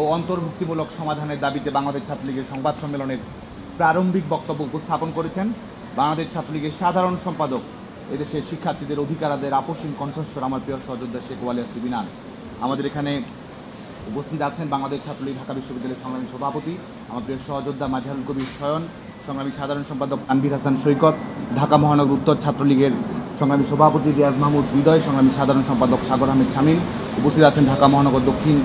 ও অন্তর্ভুক্তিমূলক সমাধানের দাবিতে বাংলাদেশ ছাত্রলীগের সংবাদ সম্মেলনের প্রারম্ভিক বক্তব্য উপস্থাপন করেছেন বাংলাদেশ ছাত্রলীগের সাধারণ সম্পাদক, এদেশের শিক্ষার্থীদের অধিকারাদের আপসীন কণ্ঠস্বর আমার প্রিয় সহযোদ্ধা শেখ ওয়ালিয়া সিবিনান। আমাদের এখানে উপস্থিত আছেন বাংলাদেশ ছাত্রলীগ ঢাকা বিশ্ববিদ্যালয়ের সংগ্রামী সভাপতি, আমার প্রিয় সহযোদ্ধা মাঝারুল কবির শয়ন, সংগ্রামী সাধারণ সম্পাদক আনবির হাসান সৈকত, ঢাকা মহানগর উত্তর ছাত্রলীগের সংগ্রামী সভাপতি রিয়াজ মাহমুদ হৃদয়, সংগ্রামী সাধারণ সম্পাদক সাগর আহমেদ শামীম, উপস্থিত আছেন ঢাকা মহানগর দক্ষিণ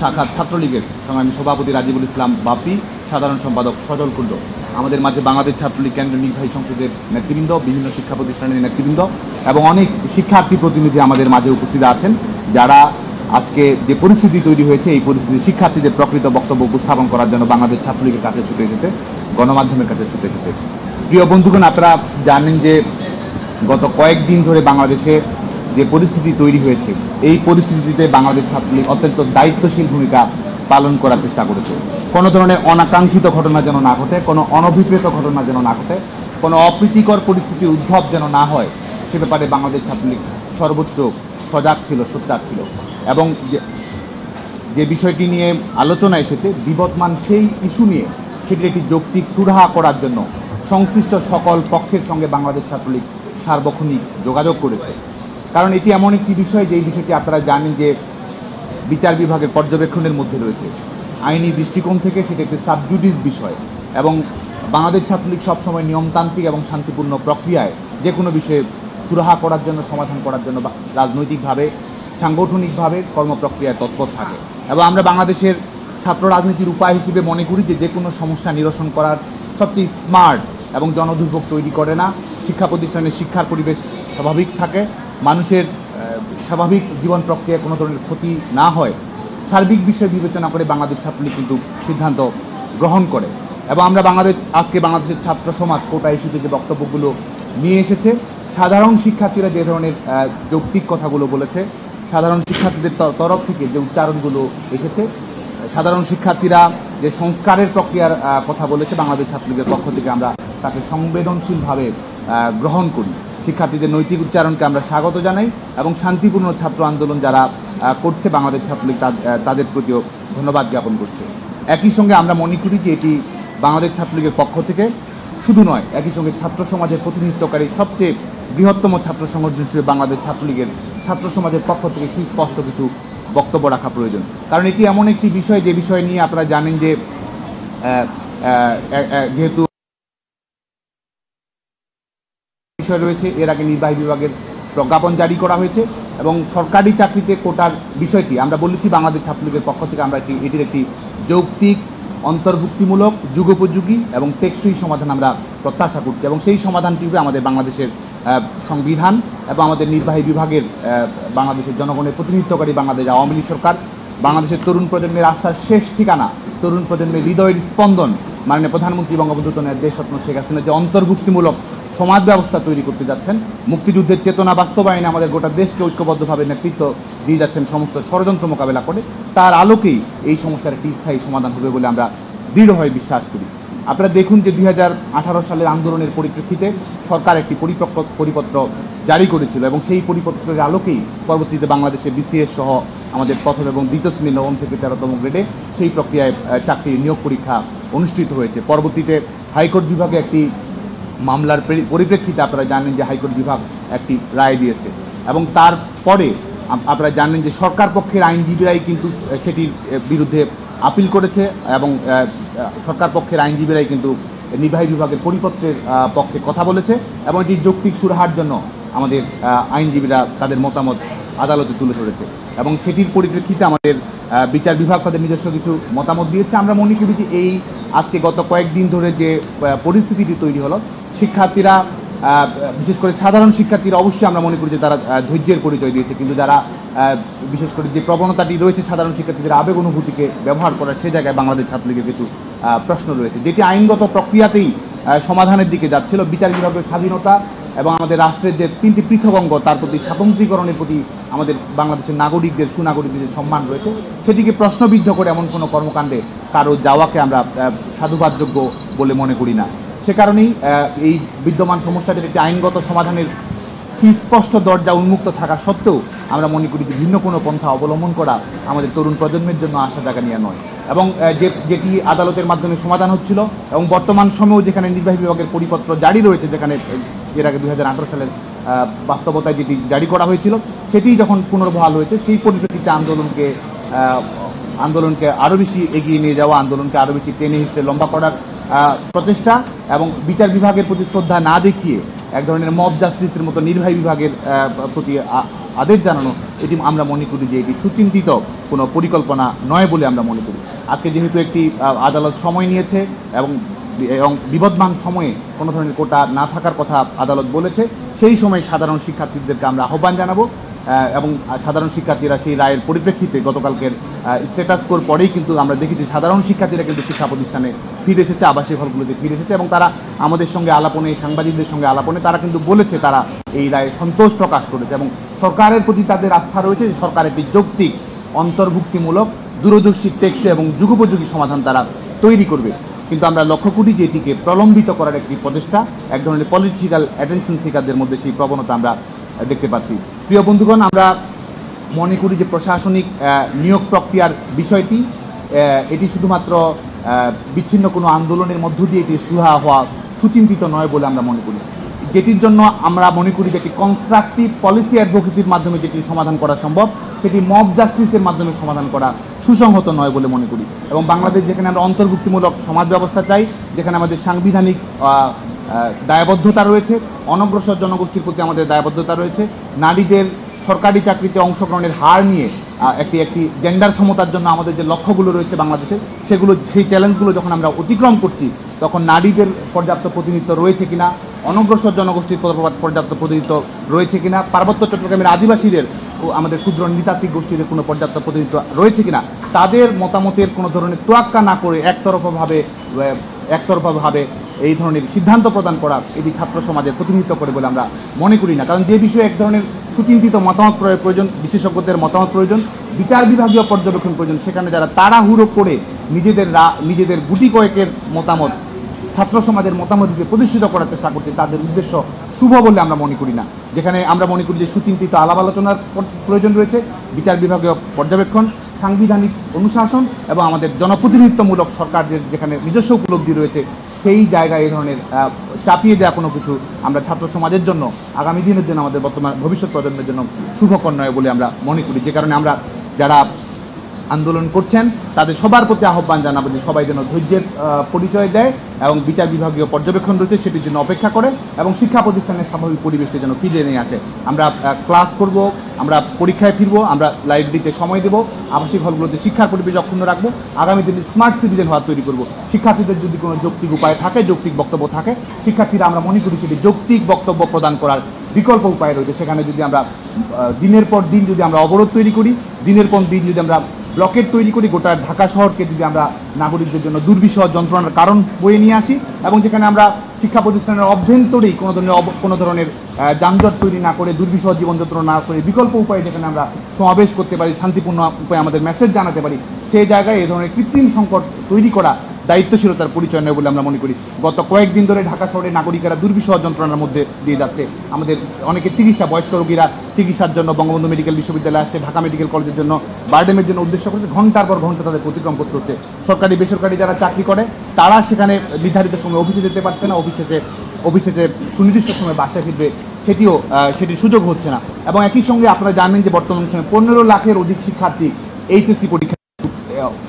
শাখা ছাত্রলীগের সংগ্রামী সভাপতি রাজিবুল ইসলাম বাপি সাধারণ সম্পাদক সজল কুণ্ড। আমাদের মাঝে বাংলাদেশ ছাত্রলীগ কেন্দ্রীয় নির্বাহী সংসদের নেতৃবৃন্দ, বিভিন্ন শিক্ষা প্রতিষ্ঠানের নেতৃবৃন্দ এবং অনেক শিক্ষার্থী প্রতিনিধি আমাদের মাঝে উপস্থিত আছেন, যারা আজকে যে পরিস্থিতি তৈরি হয়েছে, এই পরিস্থিতি শিক্ষার্থীদের প্রকৃত বক্তব্য উপস্থাপন করার জন্য বাংলাদেশ ছাত্রলীগের কাছে ছুটে এসেছে, গণমাধ্যমের কাছে ছুটে এসেছে। প্রিয় বন্ধুগণ, আপনারা জানেন যে গত কয়েকদিন ধরে বাংলাদেশে যে পরিস্থিতি তৈরি হয়েছে, এই পরিস্থিতিতে বাংলাদেশ ছাত্রলীগ অত্যন্ত দায়িত্বশীল ভূমিকা পালন করার চেষ্টা করেছে। কোনো ধরনের অনাকাঙ্ক্ষিত ঘটনা যেন না ঘটে, কোনো অনভিপ্রেত ঘটনা যেন না ঘটে, কোনো অপ্রীতিকর পরিস্থিতি উদ্ভব যেন না হয়, সে ব্যাপারে বাংলাদেশ ছাত্রলীগ সর্বোচ্চ সজাগ ছিল, সোচ্চার ছিল। এবং যে বিষয়টি নিয়ে আলোচনা এসেছে বিবদমান সেই ইস্যু নিয়ে সেটির একটি যৌক্তিক সুরাহা করার জন্য সংশ্লিষ্ট সকল পক্ষের সঙ্গে বাংলাদেশ ছাত্রলীগ সার্বক্ষণিক যোগাযোগ করেছে। কারণ এটি এমন একটি বিষয় যেই বিষয়টি আপনারা জানেন যে বিচার বিভাগের পর্যবেক্ষণের মধ্যে রয়েছে। আইনি দৃষ্টিকোণ থেকে সেটি একটি সাবজুডিস বিষয় এবং বাংলাদেশ ছাত্রলীগ সবসময় নিয়মতান্ত্রিক এবং শান্তিপূর্ণ প্রক্রিয়ায় যে কোনো বিষয়ে সুরাহা করার জন্য, সমাধান করার জন্য রাজনৈতিকভাবে, সাংগঠনিকভাবে কর্মপ্রক্রিয়ায় তৎপর থাকে। এবং আমরা বাংলাদেশের ছাত্র রাজনীতির উপায় হিসেবে মনে করি যে যে কোনো সমস্যা নিরসন করার সবচেয়ে স্মার্ট এবং জনদুর্ভোগ তৈরি করে না। শিক্ষা প্রতিষ্ঠানে শিক্ষার পরিবেশ স্বাভাবিক থাকে। মানুষের স্বাভাবিক জীবন প্রক্রিয়ায় কোনো ধরনের ক্ষতি না হয়, সার্বিক বিষয় বিবেচনা করে বাংলাদেশ ছাত্রলীগ কিন্তু সিদ্ধান্ত গ্রহণ করে। এবং আমরা বাংলাদেশ, আজকে বাংলাদেশের ছাত্র সমাজ কোটা ইস্যুতে যে বক্তব্যগুলো নিয়ে এসেছে, সাধারণ শিক্ষার্থীরা যে ধরনের যৌক্তিক কথাগুলো বলেছে, সাধারণ শিক্ষার্থীদের তরফ থেকে যে উচ্চারণগুলো এসেছে, সাধারণ শিক্ষার্থীরা যে সংস্কারের প্রক্রিয়ার কথা বলেছে, বাংলাদেশ ছাত্রলীগের পক্ষ থেকে আমরা তাকে সংবেদনশীলভাবে গ্রহণ করি। শিক্ষার্থীদের নৈতিক উচ্চারণকে আমরা স্বাগত জানাই এবং শান্তিপূর্ণ ছাত্র আন্দোলন যারা করছে বাংলাদেশ ছাত্রলীগ তাদের প্রতিও ধন্যবাদ জ্ঞাপন করছে। একই সঙ্গে আমরা মনে করি যে এটি বাংলাদেশ ছাত্রলীগের পক্ষ থেকে শুধু নয়, একই সঙ্গে ছাত্র সমাজের প্রতিনিধিত্বকারী সবচেয়ে বৃহত্তম ছাত্র সংগঠন হিসেবে বাংলাদেশ ছাত্রলীগের ছাত্র সমাজের পক্ষ থেকে সুস্পষ্ট কিছু বক্তব্য রাখা প্রয়োজন। কারণ এটি এমন একটি বিষয়, যে বিষয় নিয়ে আপনারা জানেন যে যেহেতু বিষয় রয়েছে, এর আগে নির্বাহী বিভাগের প্রজ্ঞাপন জারি করা হয়েছে এবং সরকারি চাকরিতে কোটার বিষয়টি, আমরা বলেছি বাংলাদেশ ছাত্রলীগের পক্ষ থেকে আমরা একটি, এটির একটি যৌক্তিক, অন্তর্ভুক্তিমূলক, যুগোপযোগী এবং টেকসই সমাধান আমরা প্রত্যাশা করছি এবং সেই সমাধানটি হবে আমাদের বাংলাদেশের সংবিধান এবং আমাদের নির্বাহী বিভাগের বাংলাদেশের জনগণের প্রতিনিধিত্বকারী বাংলাদেশ আওয়ামী লীগ সরকার, বাংলাদেশের তরুণ প্রজন্মের আস্থার শেষ ঠিকানা, তরুণ প্রজন্মের হৃদয়ের স্পন্দন, মাননীয় প্রধানমন্ত্রী বঙ্গবন্ধু দেশরত্ন শেখ হাসিনা যে অন্তর্ভুক্তিমূলক সমাজ ব্যবস্থা তৈরি করতে যাচ্ছেন। মুক্তিযুদ্ধের চেতনা বাস্তবায়নে আমাদের গোটা দেশকে ঐক্যবদ্ধভাবে নেতৃত্ব দিয়ে যাচ্ছেন সমস্ত ষড়যন্ত্র মোকাবেলা করে। তার আলোকেই এই সমস্যার একটি স্থায়ী সমাধান হবে বলে আমরা দৃঢ়ভাবে বিশ্বাস করি। আপনারা দেখুন যে দুই হাজার আঠারো সালের আন্দোলনের পরিপ্রেক্ষিতে সরকার একটি পরিপক্ক পরিপত্র জারি করেছিল এবং সেই পরিপত্রের আলোকেই পরবর্তীতে বাংলাদেশে বিসিএস সহ আমাদের প্রথম এবং দ্বিতীয় শ্রেণির নবম থেকে তেরোতম গ্রেডে সেই প্রক্রিয়ায় চাকরি নিয়োগ পরীক্ষা অনুষ্ঠিত হয়েছে। পরবর্তীতে হাইকোর্ট বিভাগে একটি মামলার পরিপ্রেক্ষিতে আপনারা জানেন যে হাইকোর্ট বিভাগ একটি রায় দিয়েছে। এবং তারপরে আপনারা জানেন যে সরকার পক্ষের আইনজীবীরাই কিন্তু সেটির বিরুদ্ধে আপিল করেছে এবং সরকার পক্ষের আইনজীবীরাই কিন্তু নির্বাহী বিভাগের পরিপত্রের পক্ষে কথা বলেছে এবং এটি যৌক্তিক সুরাহার জন্য আমাদের আইনজীবীরা তাদের মতামত আদালতে তুলে ধরেছে। এবং সেটির পরিপ্রেক্ষিতে আমাদের বিচার বিভাগ তাদের নিজস্ব কিছু মতামত দিয়েছে। আমরা মনে করি যে এই আজকে গত কয়েকদিন ধরে যে পরিস্থিতিটি তৈরি হলো শিক্ষার্থীরা বিশেষ করে সাধারণ শিক্ষার্থীরা অবশ্যই আমরা মনে করি যে তারা ধৈর্যের পরিচয় দিয়েছে। কিন্তু যারা বিশেষ করে যে প্রবণতাটি রয়েছে সাধারণ শিক্ষার্থীদের আবেগ অনুভূতিকে ব্যবহার করার, সে জায়গায় বাংলাদেশ ছাত্রলীগের কিছু প্রশ্ন রয়েছে। যেটি আইনগত প্রক্রিয়াতেই সমাধানের দিকে যাচ্ছিল, বিচার বিভাগের স্বাধীনতা এবং আমাদের রাষ্ট্রের যে তিনটি পৃথক অঙ্গ, তার প্রতি স্বাতন্ত্রীকরণের প্রতি আমাদের বাংলাদেশের নাগরিকদের, সুনাগরিকদের যে সম্মান রয়েছে, সেটিকে প্রশ্নবিদ্ধ করে এমন কোনো কর্মকাণ্ডে কারও যাওয়াকে আমরা সাধুবাদযোগ্য বলে মনে করি না। সে কারণেই এই বিদ্যমান সমস্যাটির একটি আইনগত সমাধানের সুস্পষ্ট দরজা উন্মুক্ত থাকা সত্ত্বেও আমরা মনে করি ভিন্ন কোনো পন্থা অবলম্বন করা আমাদের তরুণ প্রজন্মের জন্য আশা জায়গা নিয়ে নয়। এবং যে, যেটি আদালতের মাধ্যমে সমাধান হচ্ছিল এবং বর্তমান সময়েও যেখানে নির্বাহী বিভাগের পরিপত্র জারি রয়েছে, যেখানে এর আগে দু হাজার আঠারো সালের বাস্তবতায় যেটি জারি করা হয়েছিল সেটি যখন পুনর্বহাল হয়েছে, সেই পরিপ্রেক্ষিতে আন্দোলনকে আন্দোলনকে আরও বেশি এগিয়ে নিয়ে যাওয়া, আন্দোলনকে আরও বেশি টেনে হিসেবে লম্বা করার প্রচেষ্টা এবং বিচার বিভাগের প্রতি শ্রদ্ধা না দেখিয়ে এক ধরনের মব জাস্টিসের মতো নির্বাহী বিভাগের প্রতি আদেশ জানানো, এটি আমরা মনে করি যে এটি সুচিন্তিত কোনো পরিকল্পনা নয় বলে আমরা মনে করি। আজকে যেহেতু একটি আদালত সময় নিয়েছে এবং এবং বিবদমান সময়ে কোনো ধরনের কোটা না থাকার কথা আদালত বলেছে, সেই সময় সাধারণ শিক্ষার্থীদেরকে আমরা আহ্বান জানাব। এবং সাধারণ শিক্ষার্থীরা সেই রায়ের পরিপ্রেক্ষিতে গতকালকের স্ট্যাটাস স্কোর পরেই কিন্তু আমরা দেখেছি সাধারণ শিক্ষার্থীরা কিন্তু শিক্ষা প্রতিষ্ঠানে ফিরে এসেছে, আবাসিক হলগুলোতে ফিরে এসেছে এবং তারা আমাদের সঙ্গে আলাপনে, সাংবাদিকদের সঙ্গে আলাপনে তারা কিন্তু বলেছে তারা এই রায়ে সন্তোষ প্রকাশ করেছে এবং সরকারের প্রতি তাদের আস্থা রয়েছে যে সরকার একটি যৌক্তিক, অন্তর্ভুক্তিমূলক, দূরদর্শী, টেকসই এবং যুগোপযোগী সমাধান তারা তৈরি করবে। কিন্তু আমরা লক্ষ্য করি যে এটিকে প্রলম্বিত করার একটি প্রচেষ্টা, এক ধরনের পলিটিক্যাল অ্যাটেনশন সিকারদের মধ্যে সেই প্রবণতা আমরা দেখতে পাচ্ছি। প্রিয় বন্ধুগণ, আমরা মনে করি যে প্রশাসনিক নিয়োগ প্রক্রিয়ার বিষয়টি এটি শুধুমাত্র বিচ্ছিন্ন কোনো আন্দোলনের মধ্য দিয়ে এটি সুহা হওয়া সুচিন্তিত নয় বলে আমরা মনে করি। যেটির জন্য আমরা মনে করি যে একটি কনস্ট্রাকটিভ পলিসি অ্যাডভোকেসির মাধ্যমে যেটি সমাধান করা সম্ভব, সেটি মব জাস্টিসের মাধ্যমে সমাধান করা সুসংহত নয় বলে মনে করি। এবং বাংলাদেশ যেখানে আমরা অন্তর্ভুক্তিমূলক সমাজ ব্যবস্থা চাই, যেখানে আমাদের সাংবিধানিক দায়বদ্ধতা রয়েছে অনগ্রসর জনগোষ্ঠীর প্রতি আমাদের দায়বদ্ধতা রয়েছে। নারীদের সরকারি চাকরিতে অংশগ্রহণের হার নিয়ে একটি একটি জেন্ডার সমতার জন্য আমাদের যে লক্ষ্যগুলো রয়েছে বাংলাদেশে, সেগুলো, সেই চ্যালেঞ্জগুলো যখন আমরা অতিক্রম করছি, তখন নারীদের পর্যাপ্ত প্রতিনিধিত্ব রয়েছে কিনা অনগ্রসর জনগোষ্ঠীর পর্যাপ্ত প্রতিনিধিত্ব রয়েছে কিনা, পার্বত্য চট্টগ্রামের আদিবাসীদের আমাদের ক্ষুদ্র নৃতাত্ত্বিক গোষ্ঠীদের কোনো পর্যাপ্ত প্রতিনিধিত্ব রয়েছে কিনা, তাদের মতামতের কোনো ধরনের তোয়াক্কা না করে একতরফাভাবে একতরফাভাবে এই ধরনের সিদ্ধান্ত প্রদান করা এটি ছাত্র সমাজের প্রতিনিধিত্ব করে বলে আমরা মনে করি না। কারণ যে বিষয়ে এক ধরনের সুচিন্তিত মতামত প্রয়োগ প্রয়োজন, বিশেষজ্ঞদের মতামত প্রয়োজন, বিচার বিভাগীয় পর্যবেক্ষণ প্রয়োজন, সেখানে যারা তাড়াহুড়ো করে নিজেদের নিজেদের গুটি কয়েকের মতামত, ছাত্র সমাজের মতামত হিসেবে প্রতিষ্ঠিত করার চেষ্টা করছে, তাদের উদ্দেশ্য শুভ বলে আমরা মনে করি না। যেখানে আমরা মনে করি যে সুচিন্তিত আলাপ আলোচনার প্র- প্রয়োজন রয়েছে, বিচার বিভাগীয় পর্যবেক্ষণ, সাংবিধানিক অনুশাসন এবং আমাদের জনপ্রতিনিধিত্বমূলক সরকারদের যেখানে নিজস্ব উপলব্ধি রয়েছে সেই জায়গায় এই ধরনের চাপিয়ে দেওয়া কোনো কিছু আমরা ছাত্র সমাজের জন্য, আগামী দিনের জন্য আমাদের বর্তমান, ভবিষ্যৎ প্রজন্মের জন্য শুভকর নয় বলে আমরা মনে করি। যে কারণে আমরা যারা আন্দোলন করছেন। তাদের সবার প্রতি আহ্বান জানাব যে সবাই যেন ধৈর্যের পরিচয় দেয় এবং বিচার বিভাগীয় পর্যবেক্ষণ রয়েছে সেটির জন্য অপেক্ষা করে এবং শিক্ষা প্রতিষ্ঠানের স্বাভাবিক পরিবেশটি যেন ফিরিয়ে নিয়ে আসে। আমরা ক্লাস করব, আমরা পরীক্ষায় ফিরব, আমরা লাইব্রেরিতে সময় দেব, আবাসিক হলগুলোতে শিক্ষার পরিবেশ অক্ষুণ্ণ রাখব, আগামী দিনে স্মার্ট সিটিজেন হওয়ার তৈরি করব। শিক্ষার্থীদের যদি কোনো যৌক্তিক উপায় থাকে, যৌক্তিক বক্তব্য থাকে, শিক্ষার্থীরা আমরা মনে করি সেটি যৌক্তিক বক্তব্য প্রদান করার বিকল্প উপায় রয়েছে। সেখানে যদি আমরা দিনের পর দিন যদি আমরা অবরোধ তৈরি করি, দিনের পর দিন যদি আমরা ব্লকেট তৈরি করে গোটা ঢাকা শহরকে যদি আমরা নাগরিকদের জন্য দুর্বিষহ যন্ত্রণার কারণ বয়ে নিয়ে আসি এবং যেখানে আমরা শিক্ষা প্রতিষ্ঠানের অভ্যন্তরেই কোনো ধরনের কোনো ধরনের যানজট তৈরি না করে, দুর্বিষহ জীবন যন্ত্রণা না করে বিকল্প উপায়ে যেখানে আমরা সমাবেশ করতে পারি, শান্তিপূর্ণ উপায়ে আমাদের মেসেজ জানাতে পারি, সেই জায়গায় এ ধরনের কৃত্রিম সংকট তৈরি করা দায়িত্বশীলতার পরিচয় নেয় বলে আমরা মনে করি। গত কয়েকদিন ধরে ঢাকা শহরে নাগরিকেরা দুর্বিষহ যন্ত্রণার মধ্যে দিয়ে যাচ্ছে। আমাদের অনেকে চিকিৎসা, বয়স্ক রোগীরা চিকিৎসার জন্য বঙ্গবন্ধু মেডিকেল বিশ্ববিদ্যালয়ে আসছে, ঢাকা মেডিকেল কলেজের জন্য বারডেমের জন্য উদ্দেশ্য করছে ঘণ্টার পর ঘণ্টা তাদের অতিক্রম করতে হচ্ছে। সরকারি, বেসরকারি যারা চাকরি করে, তারা সেখানে নির্ধারিত সময় অফিসে যেতে পারছে না অফিসে অফিসে সুনির্দিষ্ট সময় বাসায় ফিরবে, সেটিও সেটির সুযোগ হচ্ছে না। এবং একই সঙ্গে আপনারা জানেন যে বর্তমান সময়ে পনেরো লাখের অধিক শিক্ষার্থী এইচএসসি পরীক্ষা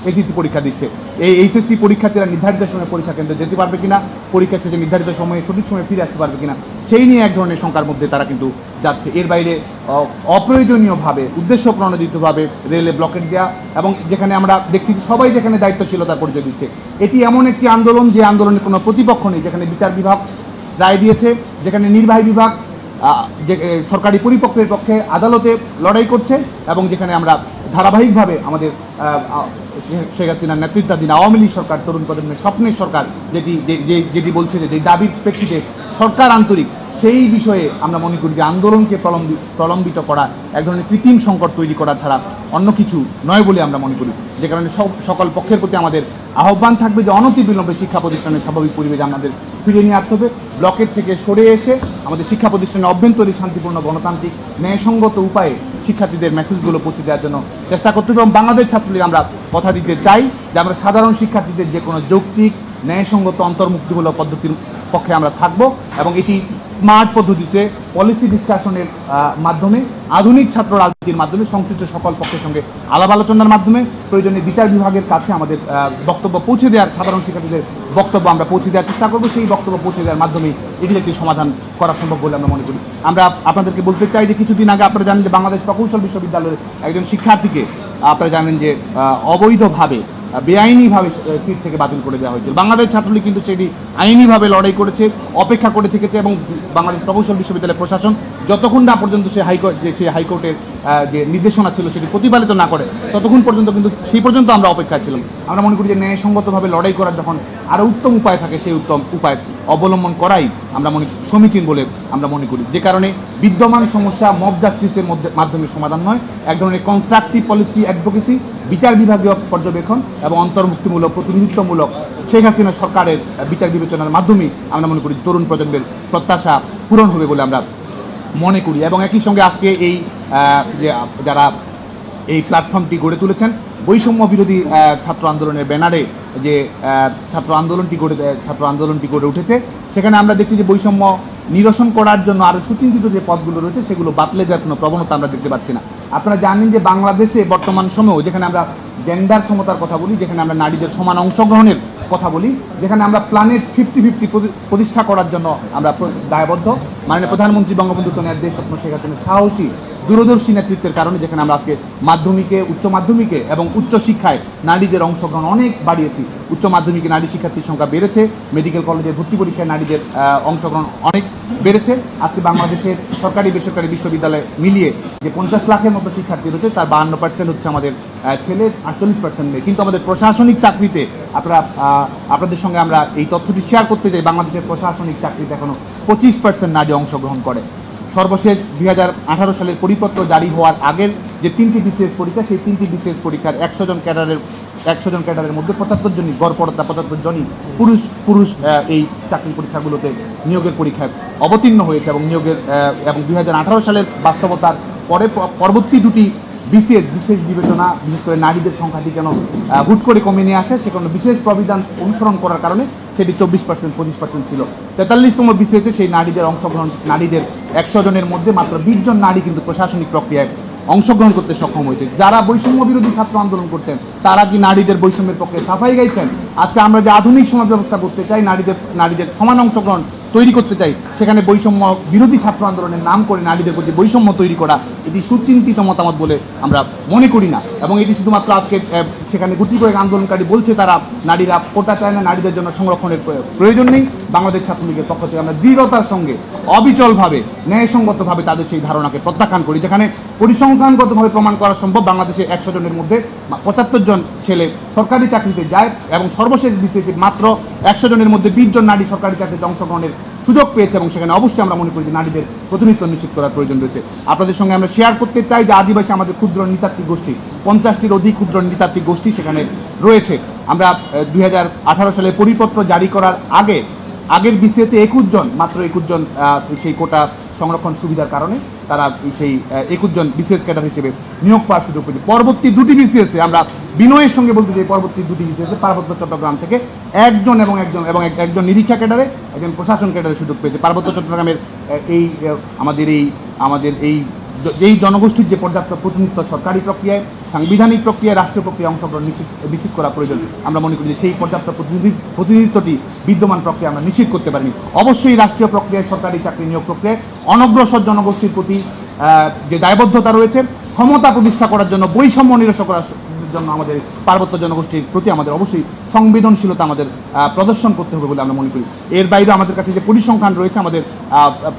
এসএসসি পরীক্ষা দিচ্ছে। এই এইচএসসি পরীক্ষার্থীরা নির্ধারিত সময়ে পরীক্ষা কেন্দ্রে যেতে পারবে কিনা, পরীক্ষা শেষে নির্ধারিত সময়ে সঠিক সময়ে ফিরে আসতে পারবে কিনা, সেই নিয়ে এক ধরনের শঙ্কার মধ্যে তারা কিন্তু যাচ্ছে। এর বাইরে অপ্রয়োজনীয়ভাবে উদ্দেশ্য প্রণোদিতভাবে রেলে ব্লকেট দেওয়া এবং যেখানে আমরা দেখছি যে সবাই যেখানে দায়িত্বশীলতার পরিচয় দিচ্ছে, এটি এমন একটি আন্দোলন যে আন্দোলনের কোনো প্রতিপক্ষ নেই, যেখানে বিচার বিভাগ রায় দিয়েছে, যেখানে নির্বাহী বিভাগ যে সরকারি পরিপক্ষের পক্ষে আদালতে লড়াই করছে এবং যেখানে আমরা ধারাবাহিকভাবে আমাদের শেখ হাসিনার নেতৃত্বাধীন আওয়ামী লীগ সরকার, তরুণ প্রজন্মের স্বপ্নের সরকার, যেটি যেটি বলছে যে দাবির প্রেক্ষিতে সরকার আন্তরিক, সেই বিষয়ে আমরা মনে করি যে আন্দোলনকে প্রলম্বি- প্রলম্বিত করা এক ধরনের কৃত্রিম সংকট তৈরি করা ছাড়া অন্য কিছু নয় বলে আমরা মনে করি। যে কারণে সকল পক্ষের প্রতি আমাদের আহ্বান থাকবে যে অনতি অনতিবিলম্বে শিক্ষা প্রতিষ্ঠানের স্বাভাবিক পরিবেশ আমাদের ফিরিয়ে নিয়ে আসতে হবে। ব্লকের থেকে সরে এসে আমাদের শিক্ষা প্রতিষ্ঠানের অভ্যন্তরীণ শান্তিপূর্ণ গণতান্ত্রিক ন্যায়সঙ্গত উপায়ে শিক্ষার্থীদের মেসেজগুলো পৌঁছে দেওয়ার জন্য চেষ্টা করতে হবে এবং বাংলাদেশ ছাত্রলীগ আমরা কথা দিতে চাই যে আমরা সাধারণ শিক্ষার্থীদের যে কোনো যৌক্তিক, ন্যায়সঙ্গত অন্তর্মুক্তিমূলক পদ্ধতির পক্ষে আমরা থাকব এবং এটি স্মার্ট পদ্ধতিতে পলিসি ডিসকাশনের মাধ্যমে, আধুনিক ছাত্র রাজনীতির মাধ্যমে, সংশ্লিষ্ট সকল পক্ষের সঙ্গে আলাপ আলোচনার মাধ্যমে প্রয়োজনে বিচার বিভাগের কাছে আমাদের বক্তব্য পৌঁছে দেওয়ার, সাধারণ শিক্ষার্থীদের বক্তব্য আমরা পৌঁছে দেওয়ার চেষ্টা করব। সেই বক্তব্য পৌঁছে দেওয়ার মাধ্যমে এটির একটি সমাধান করা সম্ভব বলে আমরা মনে করি। আমরা আপনাদেরকে বলতে চাই যে কিছুদিন আগে আপনারা জানেন যে বাংলাদেশ প্রকৌশল বিশ্ববিদ্যালয়ের একজন শিক্ষার্থীকে আপনারা জানেন যে অবৈধভাবে বেআইনিভাবে সিট থেকে বাতিল করে দেওয়া হয়েছিল। বাংলাদেশ ছাত্রলীগ কিন্তু সেটি আইনিভাবে লড়াই করেছে, অপেক্ষা করে থেকেছে এবং বাংলাদেশ প্রকৌশল বিশ্ববিদ্যালয় প্রশাসন যতক্ষণ না পর্যন্ত সে হাইকোর্ট যে সেই হাইকোর্টের যে নির্দেশনা ছিল সেটি প্রতিপালিত না করে, ততক্ষণ পর্যন্ত কিন্তু সেই পর্যন্ত আমরা অপেক্ষায় ছিলাম। আমরা মনে করি যে ন্যায়সঙ্গতভাবে লড়াই করার যখন আরও উত্তম উপায় থাকে, সেই উত্তম উপায় অবলম্বন করাই আমরা মনে সমীচীন বলে আমরা মনে করি। যে কারণে বিদ্যমান সমস্যা মব জাস্টিসের মধ্যে মাধ্যমে সমাধান নয়, এক ধরনের কনস্ট্রাকটিভ পলিসি অ্যাডভোকেসি বিচার বিভাগীয় পর্যবেক্ষণ এবং অন্তর্ভুক্তিমূলক প্রতিনিধিত্বমূলক শেখ হাসিনা সরকারের বিচার বিবেচনার মাধ্যমে আমরা মনে করি তরুণ প্রজন্মের প্রত্যাশা পূরণ হবে বলে আমরা মনে করি। এবং একই সঙ্গে আজকে এই যে যারা এই প্ল্যাটফর্মটি গড়ে তুলেছেন, বৈষম্য বিরোধী ছাত্র আন্দোলনের ব্যানারে যে ছাত্র আন্দোলনটি গড়ে ছাত্র আন্দোলনটি গড়ে উঠেছে, সেখানে আমরা দেখছি যে বৈষম্য নিরসন করার জন্য আরও সুচিন্তিত যে পথগুলো রয়েছে, সেগুলো বাতলে দেওয়ার কোনো প্রবণতা আমরা দেখতে পাচ্ছি না। আপনারা জানেন যে বাংলাদেশে বর্তমান সময়েও যেখানে আমরা জেন্ডার সমতার কথা বলি, যেখানে আমরা নারীদের সমান অংশগ্রহণের কথা বলি, যেখানে আমরা প্ল্যানেট ফিফটি ফিফটি প্রতিষ্ঠা করার জন্য আমরা দায়বদ্ধ। মাননীয় প্রধানমন্ত্রী বঙ্গবন্ধু কন্যার দেশ স্বপ্ন শেখ সাহসী দূরদর্শী নেতৃত্বের কারণে যেখানে আমরা আজকে মাধ্যমিকে, উচ্চ মাধ্যমিকে এবং উচ্চ শিক্ষায় নারীদের অংশগ্রহণ অনেক বাড়িয়েছি। উচ্চ মাধ্যমিকে নারী শিক্ষার্থীর সংখ্যা বেড়েছে, মেডিকেল কলেজে ভর্তি পরীক্ষায় নারীদের অংশগ্রহণ অনেক বেড়েছে। আজকে বাংলাদেশের সরকারি বেসরকারি বিশ্ববিদ্যালয় মিলিয়ে যে পঞ্চাশ লাখের মতো শিক্ষার্থী রয়েছে, তার বাহান্ন পার্সেন্ট হচ্ছে আমাদের ছেলে, আটচল্লিশ পার্সেন্ট মেয়ে। কিন্তু আমাদের প্রশাসনিক চাকরিতে আপনারা আপনাদের সঙ্গে আমরা এই তথ্যটি শেয়ার করতে চাই। বাংলাদেশের প্রশাসনিক চাকরিতে এখনও পঁচিশ পার্সেন্ট নারী অংশগ্রহণ করে। সর্বশেষ দুই হাজার আঠারো সালের পরিপত্র জারি হওয়ার আগের যে তিনটি বিসিএস পরীক্ষা, সেই তিনটি বিসিএস পরীক্ষার একশো জন ক্যাডারের, একশো জন ক্যাডারের মধ্যে পঁচাত্তর জনই গড় পড়তা পঁচাত্তর জনই পুরুষ পুরুষ এই চাকরি পরীক্ষাগুলোতে নিয়োগের পরীক্ষায় অবতীর্ণ হয়েছে এবং নিয়োগের এবং দুই হাজার আঠারো সালের বাস্তবতার পরে পরবর্তী দুটি বিশেষ বিশেষ বিবেচনা, বিশেষ করে নারীদের সংখ্যাটি কেন হুট করে কমে নিয়ে আসে, সে কারণে বিশেষ প্রবিধান অনুসরণ করার কারণে সেটি চব্বিশ পার্সেন্ট পঁচিশ পার্সেন্ট ছিল। তেতাল্লিশতম বিসিএসে সেই নারীদের অংশগ্রহণ, নারীদের একশো জনের মধ্যে মাত্র বিশ জন নারী কিন্তু প্রশাসনিক প্রক্রিয়ায় অংশগ্রহণ করতে সক্ষম হয়েছে। যারা বৈষম্য বিরোধী ছাত্র আন্দোলন করছেন, তারা কি নারীদের বৈষম্যের পক্ষে সাফাই গাইছেন? আজকে আমরা যে আধুনিক সমাজ ব্যবস্থা করতে চাই, নারীদের নারীদের সমান অংশগ্রহণ তৈরি করতে চাই, সেখানে বৈষম্য বিরোধী ছাত্র আন্দোলনের নাম করে নারীদের প্রতি বৈষম্য তৈরি করা, এটি সুচিন্তিত মতামত বলে আমরা মনে করি না। এবং এটি শুধুমাত্র আজকে সেখানে গুটি কয়েক আন্দোলনকারী বলছে, তারা নারীরা কোটা চায় না, নারীদের জন্য সংরক্ষণের প্রয়োজন নেই। বাংলাদেশ ছাত্রলীগের পক্ষ থেকে আমরা দৃঢ়তার সঙ্গে, অবিচলভাবে, ন্যায়সঙ্গতভাবে তাদের সেই ধারণাকে প্রত্যাখ্যান করি, যেখানে পরিসংখ্যানগতভাবে প্রমাণ করা সম্ভব। বাংলাদেশে একশো জনের মধ্যে পঁচাত্তর জন ছেলে সরকারি চাকরিতে যায় এবং সর্বশেষ বিসিএসি মাত্র একশো জনের মধ্যে বিশ জন নারী সরকারি চাকরিতে অংশগ্রহণের সুযোগ পেয়েছে এবং সেখানে অবশ্যই আমরা মনে করি যে নারীদের প্রতিনিধিত্ব নিশ্চিত করার প্রয়োজন রয়েছে। আপনাদের সঙ্গে আমরা শেয়ার করতে চাই যে আদিবাসী আমাদের ক্ষুদ্র নৃতাত্ত্বিক গোষ্ঠী, পঞ্চাশটির অধিক ক্ষুদ্র নৃতাত্ত্বিক গোষ্ঠী সেখানে রয়েছে। আমরা দুই সালে পরিপত্র জারি করার আগে, আগের বিসিএসে একুশ জন, মাত্র একুশ জন সেই কোটা সংরক্ষণ সুবিধার কারণে তারা সেই একুশ জন বিসিএস ক্যাডার হিসেবে নিয়োগ পাওয়ার সুযোগ পেয়েছে। পরবর্তী দুটি বিসিএসে আমরা বিনয়ের সঙ্গে বলতে চাই, পরবর্তী দুটি বিসিএসে পার্বত্য চট্টগ্রাম থেকে একজন এবং একজন, এবং এক- একজন নিরীক্ষা ক্যাডারে, একজন প্রশাসন ক্যাডারে সুযোগ পেয়েছে। পার্বত্য চট্টগ্রামের এই আমাদের এই আমাদের এই যেই এই জনগোষ্ঠীর যে পর্যাপ্ত প্রতিনিধিত্ব সরকারি প্রক্রিয়ায় সাংবিধানিক প্রক্রিয়ায় রাষ্ট্রীয় প্রক্রিয়া অংশগ্রহণ নিশ্চিত নিশ্চিত করা প্রয়োজন। আমরা মনে করি যে সেই পর্যাপ্ত প্রতিনিধি প্রতিনিধিত্বটি বিদ্যমান প্রক্রিয়া আমরা নিশ্চিত করতে পারিনি। অবশ্যই রাষ্ট্রীয় প্রক্রিয়ায় সরকারি চাকরি নিয়োগ প্রক্রিয়ায় অনগ্রসর জনগোষ্ঠীর প্রতি যে দায়বদ্ধতা রয়েছে, ক্ষমতা প্রতিষ্ঠা করার জন্য বৈষম্য নিরসন করার জন্য আমাদের পার্বত্য জনগোষ্ঠীর প্রতি আমাদের অবশ্যই সংবেদনশীলতা আমাদের প্রদর্শন করতে হবে বলে আমরা মনে করি। এর বাইরে আমাদের কাছে যে পরিসংখ্যান রয়েছে, আমাদের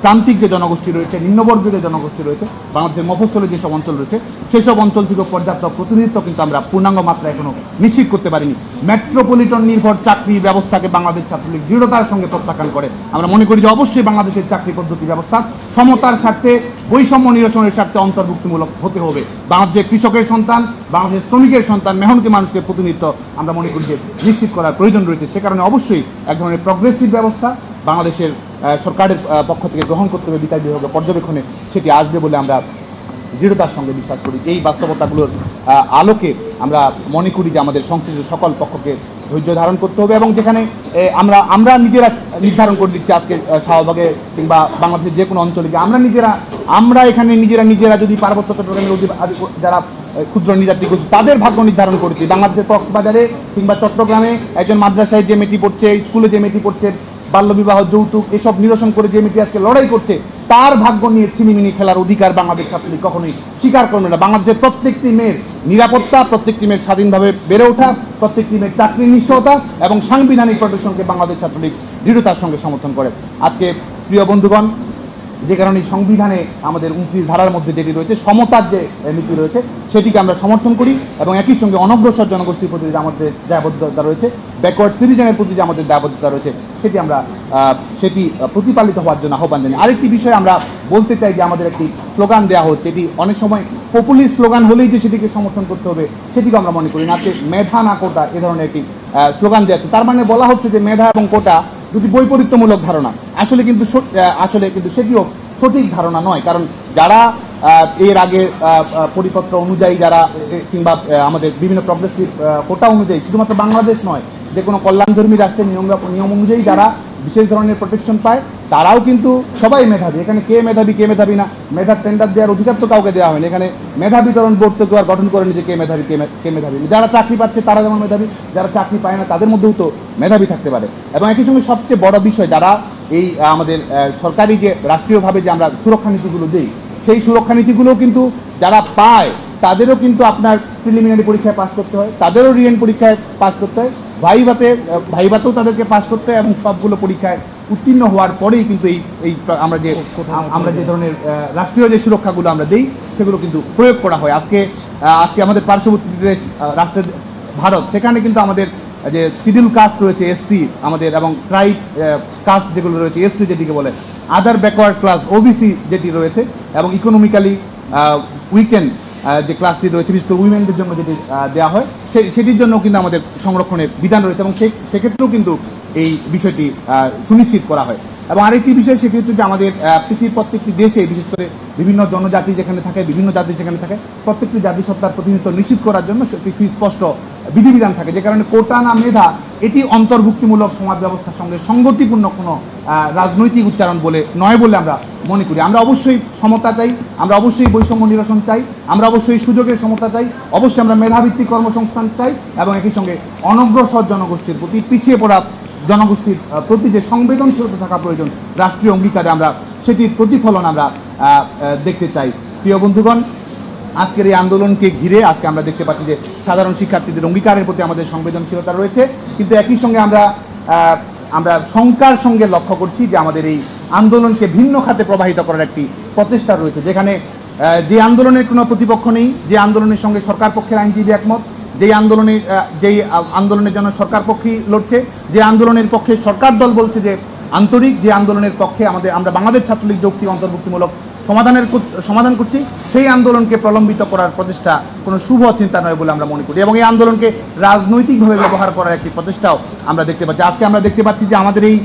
প্রান্তিক যে জনগোষ্ঠী রয়েছে নিম্নবর্গের যে জনগোষ্ঠী রয়েছে, বাংলাদেশের মফস্বলে যেসব অঞ্চল রয়েছে, সেসব অঞ্চল থেকে পর্যাপ্ত প্রতিনিধিত্ব কিন্তু আমরা পূর্ণাঙ্গ মাত্রা এখনও নিশ্চিত করতে পারিনি। মেট্রোপলিটন নির্ভর চাকরি ব্যবস্থাকে বাংলাদেশ ছাত্রলীগ দৃঢ়তার সঙ্গে প্রত্যাখ্যান করে। আমরা মনে করি যে অবশ্যই বাংলাদেশের চাকরি পদ্ধতি ব্যবস্থা সমতার স্বার্থে বৈষম্য নিরসনের স্বার্থে অন্তর্ভুক্তিমূলক হতে হবে। বাংলাদেশের কৃষকের সন্তান, বাংলাদেশের শ্রমিকের সন্তান, মেহনতি মানুষের প্রতিনিধিত্ব আমরা মনে করি যে নিশ্চিত করার প্রয়োজন রয়েছে। সে কারণে অবশ্যই এক ধরনের প্রগ্রেসিভ ব্যবস্থা বাংলাদেশের সরকারের পক্ষ থেকে গ্রহণ করতে হবে, বিচার বিভাগের পর্যবেক্ষণে সেটি আসবে বলে আমরা দৃঢ়তার সঙ্গে বিশ্বাস করি। এই বাস্তবতাগুলোর আলোকে আমরা মনে করি যে আমাদের সংশ্লিষ্ট সকল পক্ষকে ধৈর্য ধারণ করতে হবে এবং যেখানে আমরা আমরা নিজেরা নির্ধারণ করে দিচ্ছি আজকে শাহবাগে কিংবা বাংলাদেশের যে কোনো অঞ্চলে আমরা নিজেরা, আমরা এখানে নিজেরা নিজেরা যদি পার্বত্য চট্টগ্রামের যারা ক্ষুদ্র নিযাত্রী করছি তাদের ভাগ্য নির্ধারণ করেছি। বাংলাদেশের কক্সবাজারে কিংবা চট্টগ্রামে একজন মাদ্রাসায় যে মেয়েটি পড়ছে, স্কুলে যে মেয়েটি পড়ছে বাল্যবিবাহ, যৌতুক এসব নিরসন করে যে মেয়েটি আজকে লড়াই করছে, তার ভাগ্য নিয়ে ছিনিমিনি খেলার অধিকার বাংলাদেশ ছাত্রলীগ কখনোই স্বীকার করবে না। বাংলাদেশের প্রত্যেকটি মেয়ের নিরাপত্তা, প্রত্যেকটি মেয়ের স্বাধীনভাবে বেড়ে ওঠা, প্রত্যেকটি মেয়ের চাকরির নিশ্চয়তা এবং সাংবিধানিক প্রোটেকশনকে বাংলাদেশ ছাত্রলীগ দৃঢ়তার সঙ্গে সমর্থন করে। আজকে প্রিয় বন্ধুগণ, যে কারণে সংবিধানে আমাদের উনত্রিশ ধারার মধ্যে যেটি রয়েছে, সমতার যে নীতি রয়েছে সেটিকে আমরা সমর্থন করি এবং একই সঙ্গে অনগ্রসর জনগোষ্ঠীর প্রতি যে আমাদের দায়বদ্ধতা রয়েছে ব্যাকওয়ার্ড সিটিজেনের প্রতি যে আমাদের দায়বদ্ধতা রয়েছে, সেটি আমরা সেটি প্রতিপালিত হওয়ার জন্য আহ্বান জানি আরেকটি বিষয় আমরা বলতে চাই যে আমাদের একটি স্লোগান দেওয়া হচ্ছে, এটি অনেক সময় পপুলি স্লোগান হলেই যে সেটিকে সমর্থন করতে হবে, সেটিকে আমরা মনে করি না। মেধা না কোটা এ ধরনের একটি স্লোগান দেওয়া হচ্ছে। তার মানে বলা হচ্ছে যে মেধা এবং কোটা দুটি বৈপরীত্যমূলক ধারণা। আসলে কিন্তু আসলে কিন্তু সেটিও সঠিক ধারণা নয়, কারণ যারা এর আগে পরিপত্র অনুযায়ী যারা কিংবা আমাদের বিভিন্ন প্রগ্রেসিভ কোটা অনুযায়ী, শুধুমাত্র বাংলাদেশ নয়, যে কোনো কল্যাণধর্মী রাষ্ট্রের নিয়ম নিয়ম অনুযায়ী যারা বিশেষ ধরনের প্রোটেকশন পায়, তারাও কিন্তু সবাই মেধাবী। এখানে কে মেধাবী কে মেধাবী না, মেধার টেন্ডার দেওয়ার অধিকার তো কাউকে দেওয়া হয়নি। এখানে মেধা বিতরণ বোর্ড তো আর গঠন করেনি যে কে মেধাবী কে মেধাবী। যারা চাকরি পাচ্ছে, তারা যেমন মেধাবী, যারা চাকরি পায় না, তাদের মধ্যেও তো মেধাবী থাকতে পারে। এবং একই সঙ্গে সবচেয়ে বড় বিষয়, যারা এই আমাদের সরকারি যে, রাষ্ট্রীয়ভাবে যে আমরা সুরক্ষা নীতিগুলো দিই সেই সুরক্ষা নীতিগুলোও কিন্তু যারা পায়, তাদেরও কিন্তু আপনার প্রিলিমিনারি পরীক্ষায় পাশ করতে হয়, তাদেরও রিয়েন পরীক্ষায় পাশ করতে হয়, ভাইভাতে, ভাইভাতেও তাদেরকে পাশ করতে হয় এবং সবগুলো পরীক্ষায় উত্তীর্ণ হওয়ার পরেই কিন্তু এই এই আমরা যে আমরা যে ধরনের রাষ্ট্রীয় যে সুরক্ষাগুলো আমরা দিই, সেগুলো কিন্তু প্রয়োগ করা হয়। আজকে আজকে আমাদের পার্শ্ববর্তী দেশ রাষ্ট্রের ভারত, সেখানে কিন্তু আমাদের যে সিডিউল কাস্ট রয়েছে এসসি আমাদের, এবং ট্রাইব কাস্ট যেগুলো রয়েছে এসসি যেটিকে বলে আদার ব্যাকওয়ার্ড ক্লাস ওবিসি যেটি রয়েছে, এবং ইকোনমিক্যালি উইকেন্ড যে ক্লাসটি রয়েছে, বিশেষ করে উইমেনদের জন্য যেটি দেওয়া হয় সেটির জন্য কিন্তু আমাদের সংরক্ষণের বিধান রয়েছে, এবং সেক্ষেত্রেও কিন্তু এই বিষয়টি সুনিশ্চিত করা হয়। এবং আরেকটি বিষয় সেটি হচ্ছে যে আমাদের পৃথিবীর প্রত্যেকটি দেশে, বিশেষ করে বিভিন্ন জনজাতি যেখানে থাকে, বিভিন্ন জাতি সেখানে থাকে, প্রত্যেকটি জাতিসত্তার প্রতিনিধিত্ব নিশ্চিত করার জন্য কিছু স্পষ্ট বিধিবিধান থাকে। যে কারণে কোটা না মেধা, এটি অন্তর্ভুক্তিমূলক সমাজ ব্যবস্থার সঙ্গে সংগতিপূর্ণ কোনো রাজনৈতিক উচ্চারণ বলে নয় বলে আমরা মনে করি। আমরা অবশ্যই সমতা চাই, আমরা অবশ্যই বৈষম্য নিরসন চাই, আমরা অবশ্যই সুযোগের সমতা চাই, অবশ্যই আমরা মেধাভিত্তিক কর্মসংস্থান চাই এবং একই সঙ্গে অনগ্রসর জনগোষ্ঠীর প্রতি পিছিয়ে পড়া জনগোষ্ঠীর প্রতি যে সংবেদনশীলতা থাকা প্রয়োজন রাষ্ট্রীয় অঙ্গীকারে আমরা সেটির প্রতিফলন আমরা দেখতে চাই। প্রিয় বন্ধুগণ, আজকের এই আন্দোলনকে ঘিরে আজকে আমরা দেখতে পাচ্ছি যে সাধারণ শিক্ষার্থীদের অঙ্গীকারের প্রতি আমাদের সংবেদনশীলতা রয়েছে। কিন্তু একই সঙ্গে আমরা আমরা শঙ্কার সঙ্গে লক্ষ্য করছি যে আমাদের এই আন্দোলনকে ভিন্ন খাতে প্রবাহিত করার একটি প্রচেষ্টা রয়েছে। যেখানে যে আন্দোলনের কোনো প্রতিপক্ষ নেই, যে আন্দোলনের সঙ্গে সরকার পক্ষের আইনজীবী একমত, যেই আন্দোলনে যেই আন্দোলনের জন্য সরকার পক্ষই লড়ছে, যে আন্দোলনের পক্ষে সরকার দল বলছে যে আন্তরিক যে আন্দোলনের পক্ষে আমাদের আমরা বাংলাদেশ ছাত্রলীগ যৌক্তিক অন্তর্ভুক্তিমূলক সমাধানের সমাধান করছি, সেই আন্দোলনকে প্রলম্বিত করার প্রচেষ্টা কোনো শুভ চিন্তা নয় বলে আমরা মনে করি। এবং এই আন্দোলনকে রাজনৈতিকভাবে ব্যবহার করার একটি প্রচেষ্টাও আমরা দেখতে পাচ্ছি। আজকে আমরা দেখতে পাচ্ছি যে আমাদের এই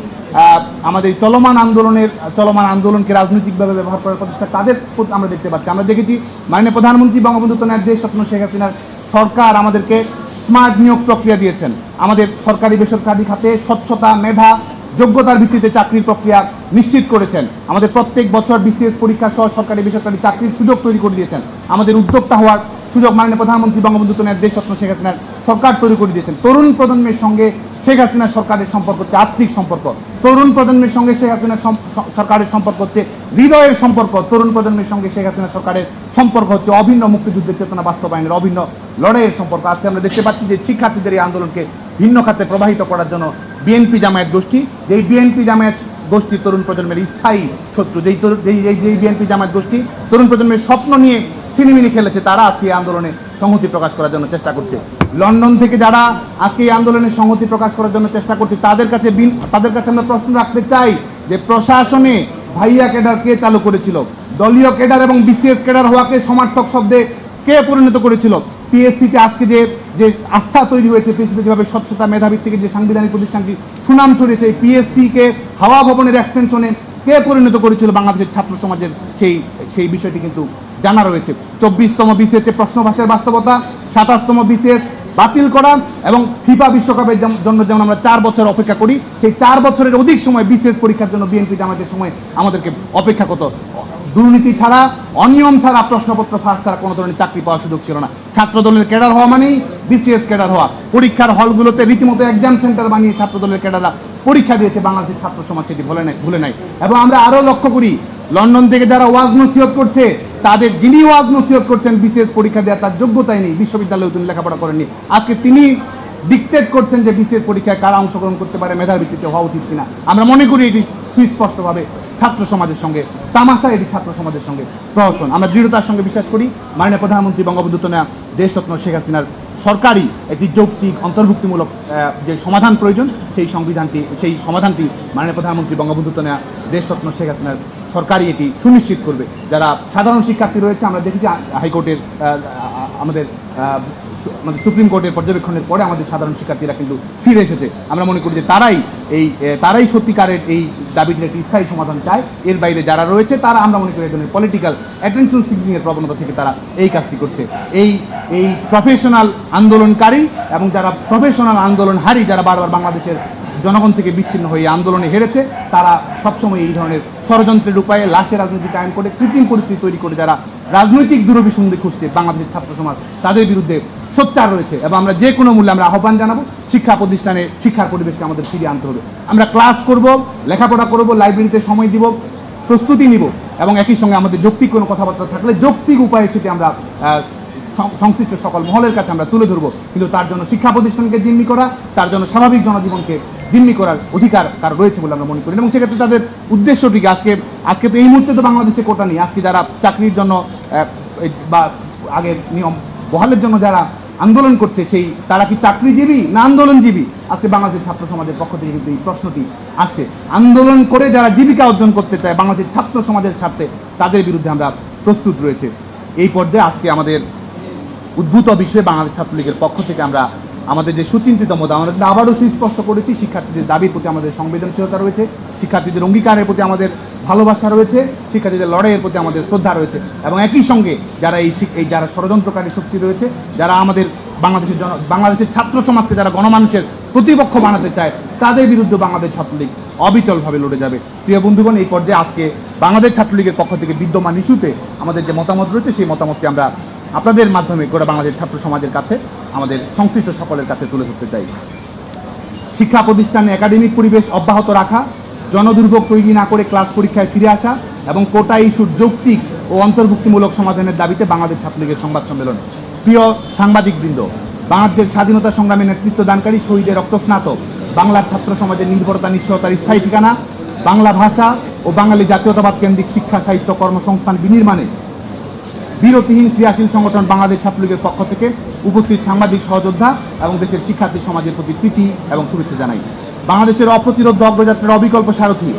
আমাদের এই চলমান আন্দোলনের চলমান আন্দোলনকে রাজনৈতিকভাবে ব্যবহার করার প্রচেষ্টা তাদের আমরা দেখতে পাচ্ছি? আমরা দেখেছি মাননীয় প্রধানমন্ত্রী বঙ্গবন্ধু কন্যার দেশ স্বপ্ন শেখ হাসিনার সরকার আমাদেরকে স্মার্ট নিয়োগ প্রক্রিয়া দিয়েছেন। আমাদের সরকারি বেসরকারি খাতে স্বচ্ছতা, মেধা যোগ্যতার ভিত্তিতে চাকরির প্রক্রিয়া নিশ্চিত করেছেন। আমাদের প্রত্যেক বছর বিসিএস পরীক্ষা সহ সরকারি বেসরকারি চাকরির সুযোগ তৈরি করে দিয়েছেন। আমাদের উদ্যোক্তা হওয়ার সুযোগ মাননীয় প্রধানমন্ত্রী বঙ্গবন্ধু কন্যার দেশ স্বপ্ন শেখ হাসিনার সরকার তৈরি করে দিয়েছেন। তরুণ প্রজন্মের সঙ্গে শেখ হাসিনার সরকারের সম্পর্ক হচ্ছে আর্থিক সম্পর্ক। তরুণ প্রজন্মের সঙ্গে শেখ হাসিনা সরকারের সম্পর্ক হচ্ছে হৃদয়ের সম্পর্ক। তরুণ প্রজন্মের সঙ্গে শেখ হাসিনা সরকারের সম্পর্ক হচ্ছে অভিন্ন মুক্তিযুদ্ধের চেতনা বাস্তবায়নের, অভিন্ন লড়াইয়ের সম্পর্ক। আজকে আমরা দেখতে পাচ্ছি যে শিক্ষার্থীদের এই আন্দোলনকে ভিন্ন খাতে প্রবাহিত করার জন্য বিএনপি জামায়াত গোষ্ঠী, যেই বিএনপি জামায়াত গোষ্ঠী তরুণ প্রজন্মের স্থায়ী শত্রু, যেই যেই বিএনপি জামায়াত গোষ্ঠী তরুণ প্রজন্মের স্বপ্ন নিয়ে ছিনিমিনি খেলেছে, তারা আজকে এই আন্দোলনে সংহতি প্রকাশ করার জন্য চেষ্টা করছে। লন্ডন থেকে যারা আজকে এই আন্দোলনে সংহতি প্রকাশ করার জন্য চেষ্টা করছে, তাদের কাছে তাদের কাছে আমরা প্রশ্ন রাখতে চাই যে প্রশাসনে ভাইয়া কেডার কে চালু করেছিল? দলীয় কেডার এবং বিসিএস কেডার হওয়াকে সমার্থক শব্দে কে পরিণত করেছিল? পিএসসিতে আজকে যে যে আস্থা তৈরি হয়েছে, পিএসসিতে যেভাবে স্বচ্ছতা মেধাবী থেকে যে সাংবিধানিক প্রতিষ্ঠানটি সুনাম ছড়িয়েছে, এই পিএসসিকে হাওয়া ভবনের এক্সটেনশনে কে পরিণত করেছিল বাংলাদেশের ছাত্র সমাজের সেই সেই বিষয়টি কিন্তু জানা রয়েছে। চব্বিশতম বিসিএস প্রশ্নভাষের বাস্তবতা, সাতাশতম বিসিএস বাতিল করা এবং ফিফা বিশ্বকাপের জন্য যেমন আমরা চার বছর অপেক্ষা করি, সেই চার বছরের অধিক সময় বিসিএস পরীক্ষার জন্য বিএনপি জামাতের সময় আমাদেরকে অপেক্ষা করত। দুর্নীতি ছাড়া, অনিয়ম ছাড়া প্রশ্নপত্র ফাঁস ছাড়া কোনো ধরনের চাকরি পাওয়ার সুযোগ ছিল না। ছাত্র দলের ক্যাডার হওয়া মানেই বিসিএস ক্যাডার হওয়া। পরীক্ষার হলগুলোতে রীতিমতো এক্সাম সেন্টার বানিয়ে ছাত্র দলের ক্যাডাররা পরীক্ষা দিয়েছে, বাংলাদেশের ছাত্র সমাজ সেটি ভুলে নাই ভুলে নাই। এবং আমরা আরও লক্ষ্য করি, লন্ডন থেকে যারা ওয়াজ নসিহত করছে তাদের যিনি ওয়াজ নসিহত করছেন বিসিএস পরীক্ষা দেওয়ার তার যোগ্যতাই নেই। বিশ্ববিদ্যালয়ে তিনি লেখাপড়া করেননি। আজকে তিনি ডিকটেট করছেন যে বিসিএস পরীক্ষায় কারা অংশগ্রহণ করতে পারে, মেধার ভিত্তিতে হওয়া উচিত কিনা। আমরা মনে করি এটি সুস্পষ্টভাবে ছাত্র সমাজের সঙ্গে, তামাশা এটি ছাত্র সমাজের সঙ্গে প্রহসন। আমরা দৃঢ়তার সঙ্গে বিশ্বাস করি। মাননীয় প্রধানমন্ত্রী বঙ্গবন্ধু দেশরত্ন শেখ হাসিনার সরকারি একটি যৌক্তিক, অন্তর্ভুক্তিমূলক যে সমাধান প্রয়োজন, সেই সংবিধানটি, সেই সমাধানটি মাননীয় প্রধানমন্ত্রী বঙ্গবন্ধু দেশরত্ন শেখ হাসিনার সরকারই এটি সুনিশ্চিত করবে। যারা সাধারণ শিক্ষার্থী রয়েছে, আমরা দেখেছি হাইকোর্টের আমাদের আমাদের সুপ্রিম কোর্টের পর্যবেক্ষণের পরে আমাদের সাধারণ শিক্ষার্থীরা কিন্তু ফিরে এসেছে। আমরা মনে করি যে তারাই এই তারাই সত্যিকারের এই দাবিটির একটি স্থায়ী সমাধান চায়। এর বাইরে যারা রয়েছে, তারা আমরা মনে করি একজনের পলিটিক্যাল অ্যাটেনশন সিকিং এর প্রবণতা থেকে তারা এই কাজটি করছে। এই এই প্রফেশনাল আন্দোলনকারী এবং যারা প্রফেশনাল আন্দোলনহারী, যারা বারবার বাংলাদেশের জনগণ থেকে বিচ্ছিন্ন হয়ে আন্দোলনে হেরেছে। তারা সবসময় এই ধরনের ষড়যন্ত্রের উপায়ে লাশের রাজনীতি কায়েম করে কৃত্রিম পরিস্থিতি তৈরি করে যারা রাজনৈতিক দূরভিসন্ধি খুঁজছে বাংলাদেশের ছাত্র সমাজ, তাদের বিরুদ্ধে সোচ্চার রয়েছে এবং আমরা যে কোনো মূল্যে আমরা আহ্বান জানাব, শিক্ষা প্রতিষ্ঠানে শিক্ষার পরিবেশকে আমাদের ফিরিয়ে আনতে হবে। আমরা ক্লাস করব, লেখাপড়া করব, লাইব্রেরিতে সময় দিব, প্রস্তুতি নিব এবং একই সঙ্গে আমাদের যৌক্তিক কোনো কথাবার্তা থাকলে যৌক্তিক উপায়ে সেটি আমরা সংশ্লিষ্ট সকল মহলের কাছে আমরা তুলে ধরবো। কিন্তু তার জন্য শিক্ষা প্রতিষ্ঠানকে জিম্মি করা, তার জন্য স্বাভাবিক জনজীবনকে জিম্মি করার অধিকার তার রয়েছে বলে আমরা মনে করি। এবং সেক্ষেত্রে তাদের উদ্দেশ্যটি কি? আজকে আজকে তো এই মুহূর্তে তো বাংলাদেশে কোটা নেই। আজকে যারা চাকরির জন্য বা আগের নিয়ম বহালের জন্য যারা আন্দোলন করছে, সেই তারা কি চাকরিজীবী না আন্দোলনজীবী? আজকে বাংলাদেশের ছাত্র সমাজের পক্ষ থেকে কিন্তু এই প্রশ্নটি আসছে। আন্দোলন করে যারা জীবিকা অর্জন করতে চায়, বাংলাদেশের ছাত্র সমাজের স্বার্থে তাদের বিরুদ্ধে আমরা প্রস্তুত রয়েছে। এই পর্যায়ে আজকে আমাদের উদ্ভূত বিষয়ে বাংলাদেশ ছাত্রলীগের পক্ষ থেকে আমরা আমাদের যে সুচিন্তিত মত আমরা আবারও সুস্পষ্ট করেছি, শিক্ষার্থীদের দাবির প্রতি আমাদের সংবেদনশীলতা রয়েছে, শিক্ষার্থীদের অঙ্গীকারের প্রতি আমাদের ভালোবাসা রয়েছে, শিক্ষার্থীদের লড়াইয়ের প্রতি আমাদের শ্রদ্ধা রয়েছে এবং একই সঙ্গে যারা এই এই যারা ষড়যন্ত্রকারী শক্তি রয়েছে, যারা আমাদের বাংলাদেশের জন বাংলাদেশের ছাত্র সমাজকে যারা গণমানুষের প্রতিপক্ষ বানাতে চায়, তাদের বিরুদ্ধে বাংলাদেশ ছাত্রলীগ অবিচলভাবে লড়ে যাবে। প্রিয় বন্ধুগণ, এই পর্যায়ে আজকে বাংলাদেশ ছাত্রলীগের পক্ষ থেকে বিদ্যমান ইস্যুতে আমাদের যে মতামত রয়েছে, সেই মতামতকে আমরা আপনাদের মাধ্যমে গোটা বাংলাদেশ ছাত্র সমাজের কাছে, আমাদের সংশ্লিষ্ট সকলের কাছে তুলে ধরতে চাই। শিক্ষা প্রতিষ্ঠানে একাডেমিক পরিবেশ অব্যাহত রাখা, জনদুর্ভোগ তৈরি না করে ক্লাস পরীক্ষায় ফিরে আসা এবং কোটা ইস্যুর যৌক্তিক ও অন্তর্ভুক্তিমূলক সমাধানের দাবিতে বাংলাদেশ ছাত্রলীগের সংবাদ সম্মেলন। প্রিয় সাংবাদিকবৃন্দ, বাংলাদেশের স্বাধীনতা সংগ্রামে নেতৃত্ব দানকারী শহীদের রক্তস্নাত, বাংলার ছাত্র সমাজের নির্ভরতা, নিশ্চয়তার স্থায়ী ঠিকানা, বাংলা ভাষা ও বাঙালি জাতীয়তাবাদ কেন্দ্রিক শিক্ষা সাহিত্য কর্মসংস্থান বিনির্মাণে বিরতিহীন ক্রিয়াশীল সংগঠন বাংলাদেশ ছাত্রলীগের পক্ষ থেকে উপস্থিত সাংবাদিক, সহযোদ্ধা এবং দেশের শিক্ষার্থী সমাজের প্রতি প্রীতি এবং শুভেচ্ছা জানাই। বাংলাদেশের অপ্রতিরোধ অগ্রযাত্রার অবিকল্প সারথী,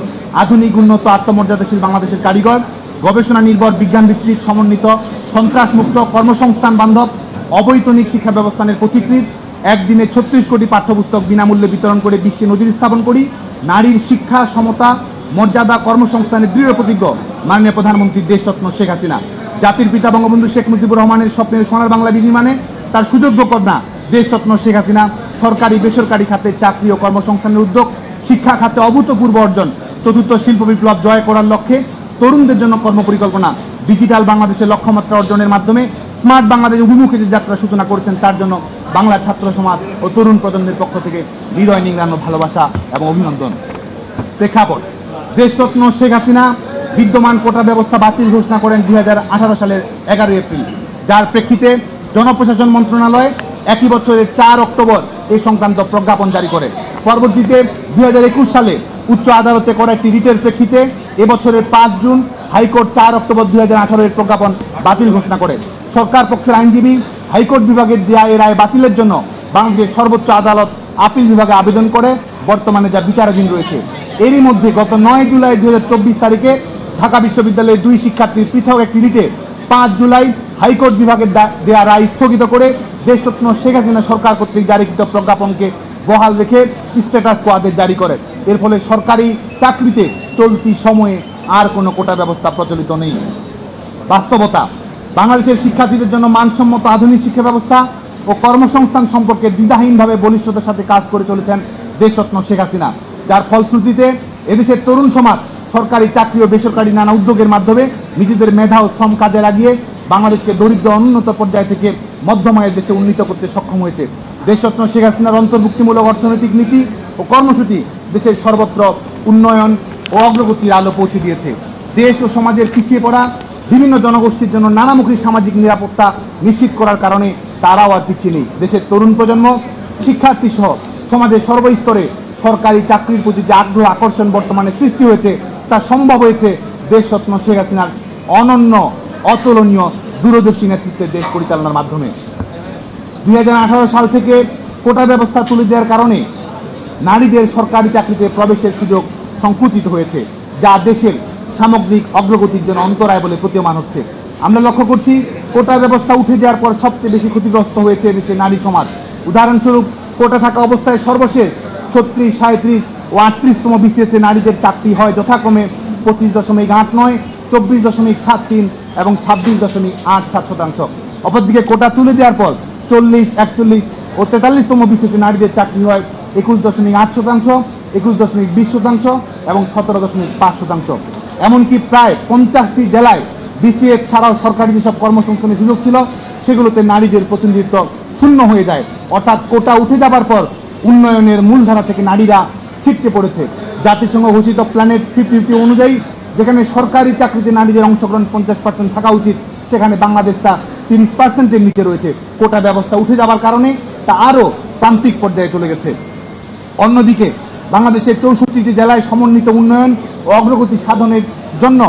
আধুনিক উন্নত আত্মমর্যাদাশীল বাংলাদেশের কারিগর, গবেষণা নির্ভর বিজ্ঞান ভিত্তিক সমন্বিত, সন্ত্রাসমুক্ত কর্মসংস্থান বান্ধব, অবৈতনিক শিক্ষা ব্যবস্থানের পথিকৃত একদিনে ছত্রিশ কোটি পাঠ্যপুস্তক বিনামূল্যে বিতরণ করে বিশ্বে নজির স্থাপন করি, নারীর শিক্ষা, সমতা, মর্যাদা, কর্মসংস্থানের দৃঢ় প্রতিজ্ঞ মাননীয় প্রধানমন্ত্রী দেশরত্ন শেখ হাসিনা। জাতির পিতা বঙ্গবন্ধু শেখ মুজিবুর রহমানের স্বপ্নের সোনার বাংলা বিনির্মাণে তার সুযোগ্য কন্যা দেশরত্ন শেখ হাসিনা সরকারি বেসরকারি খাতে চাকরি ও কর্মসংস্থানের উদ্যোগ, শিক্ষা খাতে অভূতপূর্ব অর্জন, চতুর্থ শিল্প বিপ্লব জয় করার লক্ষ্যে তরুণদের জন্য কর্মপরিকল্পনা ডিজিটাল বাংলাদেশের লক্ষ্যমাত্রা অর্জনের মাধ্যমে স্মার্ট বাংলাদেশ অভিমুখে যে যাত্রা সূচনা করেছেন তার জন্য বাংলার ছাত্র সমাজ ও তরুণ প্রজন্মের পক্ষ থেকে হৃদয় নিংড়ানো ভালোবাসা এবং অভিনন্দন। প্রেক্ষাপট, দেশরত্ন শেখ হাসিনা বিদ্যমান কোটা ব্যবস্থা বাতিল ঘোষণা করেন দুই হাজার আঠারো সালের এগারো এপ্রিল। যার প্রেক্ষিতে জনপ্রশাসন মন্ত্রণালয় একই বছরের চার অক্টোবর এই সংক্রান্ত প্রজ্ঞাপন জারি করে। পরবর্তীতে দুই হাজার একুশ সালে উচ্চ আদালতে করা একটি রিটের প্রেক্ষিতে এবছরের পাঁচ জুন হাইকোর্ট চার অক্টোবর দুই হাজার আঠারো এর প্রজ্ঞাপন বাতিল ঘোষণা করে। সরকার পক্ষের আইনজীবী হাইকোর্ট বিভাগের দেয়া এই রায় বাতিলের জন্য বাংলাদেশের সর্বোচ্চ আদালত আপিল বিভাগে আবেদন করে। বর্তমানে যা বিচারাধীন রয়েছে। এরই মধ্যে গত নয় জুলাই দু হাজার চব্বিশ তারিখে ঢাকা বিশ্ববিদ্যালয়ের দুই শিক্ষার্থীর পৃথক একটি রিটে পাঁচ জুলাই হাইকোর্ট বিভাগের দেয়া রায় স্থগিত করে দেশরত্ন শেখ হাসিনা সরকার কর্তৃক জারিকৃত প্রজ্ঞাপনকে বহাল রেখে স্ট্যাটাস কো আদেশ জারি করে। এর ফলে সরকারি চাকরিতে চলতি সময়ে আর কোনো কোটা ব্যবস্থা প্রচলিত নেই। বাস্তবতা, বাংলাদেশের শিক্ষার্থীদের জন্য মানসম্মত আধুনিক শিক্ষা ব্যবস্থা ও কর্মসংস্থান সম্পর্কে দ্বিধাহীনভাবে বলিষ্ঠতার সাথে কাজ করে চলেছেন দেশরত্ন শেখ হাসিনা। যার ফলশ্রুতিতে এদেশের তরুণ সমাজ সরকারি চাকরি ও বেসরকারি নানা উদ্যোগের মাধ্যমে নিজেদের মেধা ও শ্রম কাজে লাগিয়ে বাংলাদেশকে দরিদ্র অনুন্নত পর্যায় থেকে মধ্যমায়ের দেশে উন্নীত করতে সক্ষম হয়েছে। দেশরত্ন শেখ হাসিনার অন্তর্ভুক্তিমূলক অর্থনৈতিক নীতি ও কর্মসূচি দেশের সর্বত্র উন্নয়ন ও অগ্রগতির আলো পৌঁছে দিয়েছে। দেশ ও সমাজের পিছিয়ে পড়া বিভিন্ন জনগোষ্ঠীর জন্য নানামুখী সামাজিক নিরাপত্তা নিশ্চিত করার কারণে তারাও আর পিছিয়ে নেই। দেশের তরুণ প্রজন্ম শিক্ষার্থী সহ সমাজের সর্বস্তরে সরকারি চাকরির প্রতি যে আগ্রহ, আকর্ষণ বর্তমানে সৃষ্টি হয়েছে তা সম্ভব হয়েছে, দেশরত্ন শেখ হাসিনার অনন্য, অতুলনীয়, দূরদর্শী নেতৃত্বের দেশ পরিচালনার মাধ্যমে। দুই হাজার আঠারো সাল থেকে কোটা ব্যবস্থা তুলে দেওয়ার কারণে নারীদের সরকারি চাকরিতে প্রবেশের সুযোগ সংকুচিত হয়েছে, যা দেশের সামগ্রিক অগ্রগতির জন্য অন্তরায় বলে প্রতীয়মান হচ্ছে। আমরা লক্ষ্য করছি, কোটা ব্যবস্থা উঠে যাওয়ার পর সবচেয়ে বেশি ক্ষতিগ্রস্ত হয়েছে দেশের নারী সমাজ। উদাহরণস্বরূপ, কোটা থাকা অবস্থায় সর্বশেষ ছত্রিশ সাঁত্রিশ ও আটত্রিশতম বিসিএসে নারীদের চাকরি হয় যথাক্রমে পঁচিশ দশমিক আট নয়, চব্বিশ দশমিক সাত তিন এবং ছাব্বিশ দশমিক আট সাত শতাংশ। অপরদিকে কোটা তুলে দেওয়ার পর চল্লিশ, একচল্লিশ ও তেতাল্লিশতম বিসিএসে নারীদের চাকরি হয় একুশ দশমিক আট শতাংশ, একুশ দশমিক বিশ শতাংশ এবং সতেরো দশমিক পাঁচ শতাংশ। এমনকি প্রায় পঞ্চাশটি জেলায় বিসিএফ ছাড়াও সরকারি যেসব কর্মসংস্থানের সুযোগ ছিল, সেগুলোতে নারীদের প্রতিনিধিত্ব শূন্য হয়ে যায়। অর্থাৎ কোটা উঠে যাবার পর উন্নয়নের মূলধারা থেকে নারীরা ছিটকে পড়েছে। জাতিসংঘ ঘোষিত প্ল্যানেট ফিফটি অনুযায়ী যেখানে সরকারি চাকরিতে নারীদের অংশগ্রহণ পঞ্চাশ পার্সেন্ট থাকা উচিত, সেখানে বাংলাদেশ তা তিরিশ পার্সেন্টের নিচে রয়েছে। কোটা ব্যবস্থা উঠে যাবার কারণে তা আরও প্রান্তিক পর্যায়ে চলে গেছে। অন্যদিকে, বাংলাদেশের চৌষট্টিটি জেলায় সমন্বিত উন্নয়ন ও অগ্রগতি সাধনের জন্য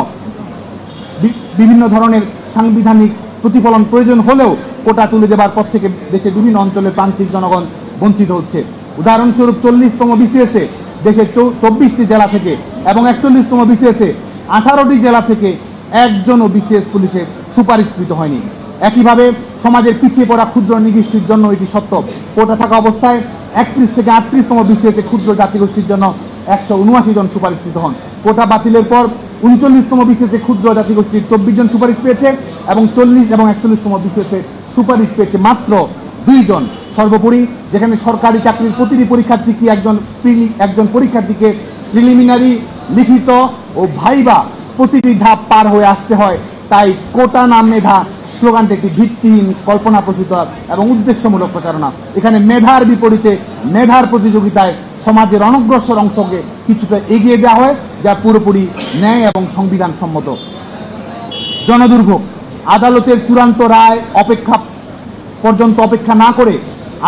বিভিন্ন ধরনের সাংবিধানিক প্রতিফলন প্রয়োজন হলেও কোটা তুলে দেবার পর থেকে দেশের বিভিন্ন অঞ্চলে প্রান্তিক জনগণ বঞ্চিত হচ্ছে। উদাহরণস্বরূপ চল্লিশতম বিসিএসে দেশের চব্বিশটি জেলা থেকে এবং একচল্লিশতম বিসিএসে আঠারোটি জেলা থেকে একজনও বিসিএস পুলিশে সুপারিশকৃত হয়নি। একইভাবে সমাজের পিছিয়ে পড়া ক্ষুদ্র নিগোষ্ঠীর জন্য এটি সত্য। কোটা থাকা অবস্থায় একত্রিশ থেকে আটত্রিশতম বিসিএসে ক্ষুদ্র জাতিগোষ্ঠীর জন্য একশো উনআশি জন সুপারিশকৃত হন। কোটা বাতিলের পর উনচল্লিশতম বিসিএসে ক্ষুদ্র জাতিগোষ্ঠীর চব্বিশ জন সুপারিশ পেয়েছে এবং চল্লিশ এবং একচল্লিশতম বিসিএসে সুপারিশ পেয়েছে মাত্র দুইজন সর্বোপরি, যেখানে সরকারি চাকরির প্রতিটি পরীক্ষার্থীকে একজন একজন পরীক্ষার্থীকে প্রিলিমিনারি, লিখিত ও ভাইবা প্রতিটি ধাপ পার হয়ে আসতে হয়। তাই কোটা নাম মেধা স্লোগানটি একটি ভিত্তিহীন কল্পনা প্রসূত এবং উদ্দেশ্যমূলক প্রচারণা। এখানে মেধার বিপরীতে মেধার প্রতিযোগিতায় সমাজের অনগ্রসর অংশকে কিছুটা এগিয়ে দেওয়া হয়, যা পুরোপুরি ন্যায় এবং সংবিধান সম্মত জনদুর্ভোগ, আদালতের চূড়ান্ত রায় অপেক্ষা পর্যন্ত অপেক্ষা না করে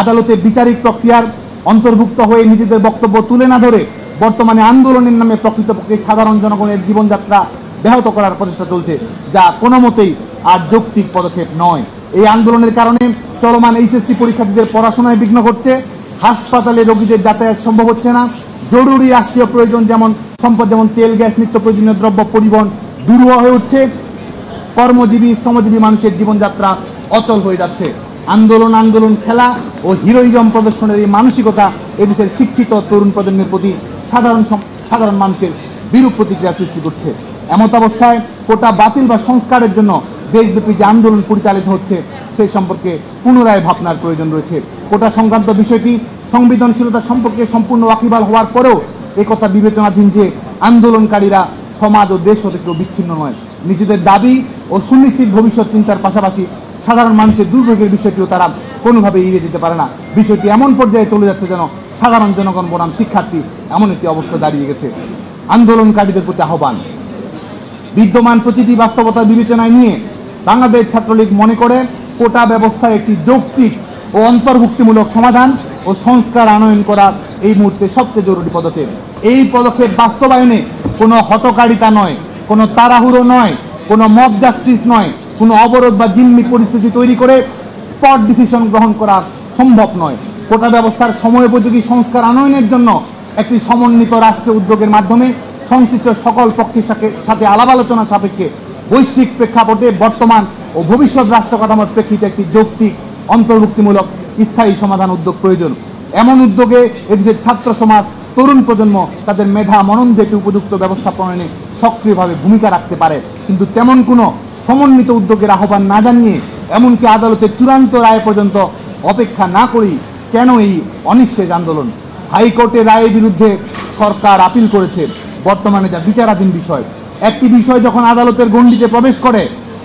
আদালতের বিচারিক প্রক্রিয়ার অন্তর্ভুক্ত হয়ে নিজেদের বক্তব্য তুলে না ধরে বর্তমানে আন্দোলনের নামে প্রকৃতপক্ষে সাধারণ জনগণের জীবনযাত্রা ব্যাহত করার প্রচেষ্টা চলছে, যা কোনো মতেই আর যৌক্তিক পদক্ষেপ নয়। এই আন্দোলনের কারণে চলমান এইচএসসি পরীক্ষার্থীদের পড়াশোনায় বিঘ্ন ঘটছে। হাসপাতালে রোগীদের যাতায়াত সম্ভব হচ্ছে না। জরুরি রাষ্ট্রীয় প্রয়োজন যেমন সম্পদ, যেমন তেল, গ্যাস, নিত্য প্রয়োজনীয় দ্রব্য পরিবহন দুর্বহ হয়ে উঠছে। কর্মজীবী, শ্রমজীবী মানুষের জীবনযাত্রা অচল হয়ে যাচ্ছে। আন্দোলন আন্দোলন খেলা ও হিরোইজম প্রদর্শনের এই মানসিকতা এদেশের শিক্ষিত তরুণ প্রজন্মের প্রতি সাধারণ সাধারণ মানুষের বিরূপ প্রতিক্রিয়া সৃষ্টি করছে। এমত অবস্থায় কোটা বাতিল বা সংস্কারের জন্য দেশব্যাপী যে আন্দোলন পরিচালিত হচ্ছে সেই সম্পর্কে পুনরায় ভাবনার প্রয়োজন রয়েছে। কোটা সংক্রান্ত বিষয়টি সংবেদনশীলতা সম্পর্কে সম্পূর্ণ ওয়াকিবাল হওয়ার পরেও একথা বিবেচনাধীন যে আন্দোলনকারীরা সমাজ ও দেশ হতে কেউ বিচ্ছিন্ন নয়। নিজেদের দাবি ও সুনিশ্চিত ভবিষ্যৎ চিন্তার পাশাপাশি সাধারণ মানুষের দুর্ভোগের বিষয়টিও তারা কোনোভাবে এড়িয়ে যেতে পারে না। বিষয়টি এমন পর্যায়ে চলে যাচ্ছে যেন সাধারণ জনগণ বনাম শিক্ষার্থী এমন একটি অবস্থা দাঁড়িয়ে গেছে। আন্দোলনকারীদের প্রতি আহ্বান। বিদ্যমান প্রতিটি বাস্তবতা বিবেচনায় নিয়ে বাংলাদেশ ছাত্রলীগ মনে করে কোটা ব্যবস্থা একটি যৌক্তিক ও অন্তর্ভুক্তিমূলক সমাধান ও সংস্কার আনয়ন করা এই মুহূর্তে সবচেয়ে জরুরি পদক্ষেপ। এই পদক্ষেপ বাস্তবায়নে কোনো হটকারিতা নয়, কোনো তাড়াহুড়ো নয়, কোনো মব জাস্টিস নয় কোনো অবরোধ বা জিম্মি পরিস্থিতি তৈরি করে স্পট ডিসিশন গ্রহণ করা সম্ভব নয়। কোটা ব্যবস্থার সময়োপযোগী সংস্কার আনয়নের জন্য একটি সমন্বিত রাষ্ট্রীয় উদ্যোগের মাধ্যমে সংশ্লিষ্ট সকল পক্ষের সাথে সাথে আলাপ আলোচনা সাপেক্ষে বৈশ্বিক প্রেক্ষাপটে বর্তমান ও ভবিষ্যৎ রাষ্ট্র কাঠামোর প্রেক্ষিতে একটি যৌক্তিক, অন্তর্ভুক্তিমূলক, স্থায়ী সমাধান উদ্যোগ প্রয়োজন। এমন উদ্যোগে এদেশের ছাত্র সমাজ, তরুণ প্রজন্ম তাদের মেধা, মনন একটি উপযুক্ত ব্যবস্থা প্রণয়নে সক্রিয়ভাবে ভূমিকা রাখতে পারে। কিন্তু তেমন কোনো সমন্বিত উদ্যোগের আহ্বান না জানিয়ে এমনকি আদালতের চূড়ান্ত রায় পর্যন্ত অপেক্ষা না করেই কেন এই অনিশ্চয় আন্দোলন? হাইকোর্টের রায়ের বিরুদ্ধে সরকার আপিল করেছে বর্তমানে যা বিচারাধীন বিষয়। একটি বিষয় যখন আদালতের গণ্ডিতে প্রবেশ করে,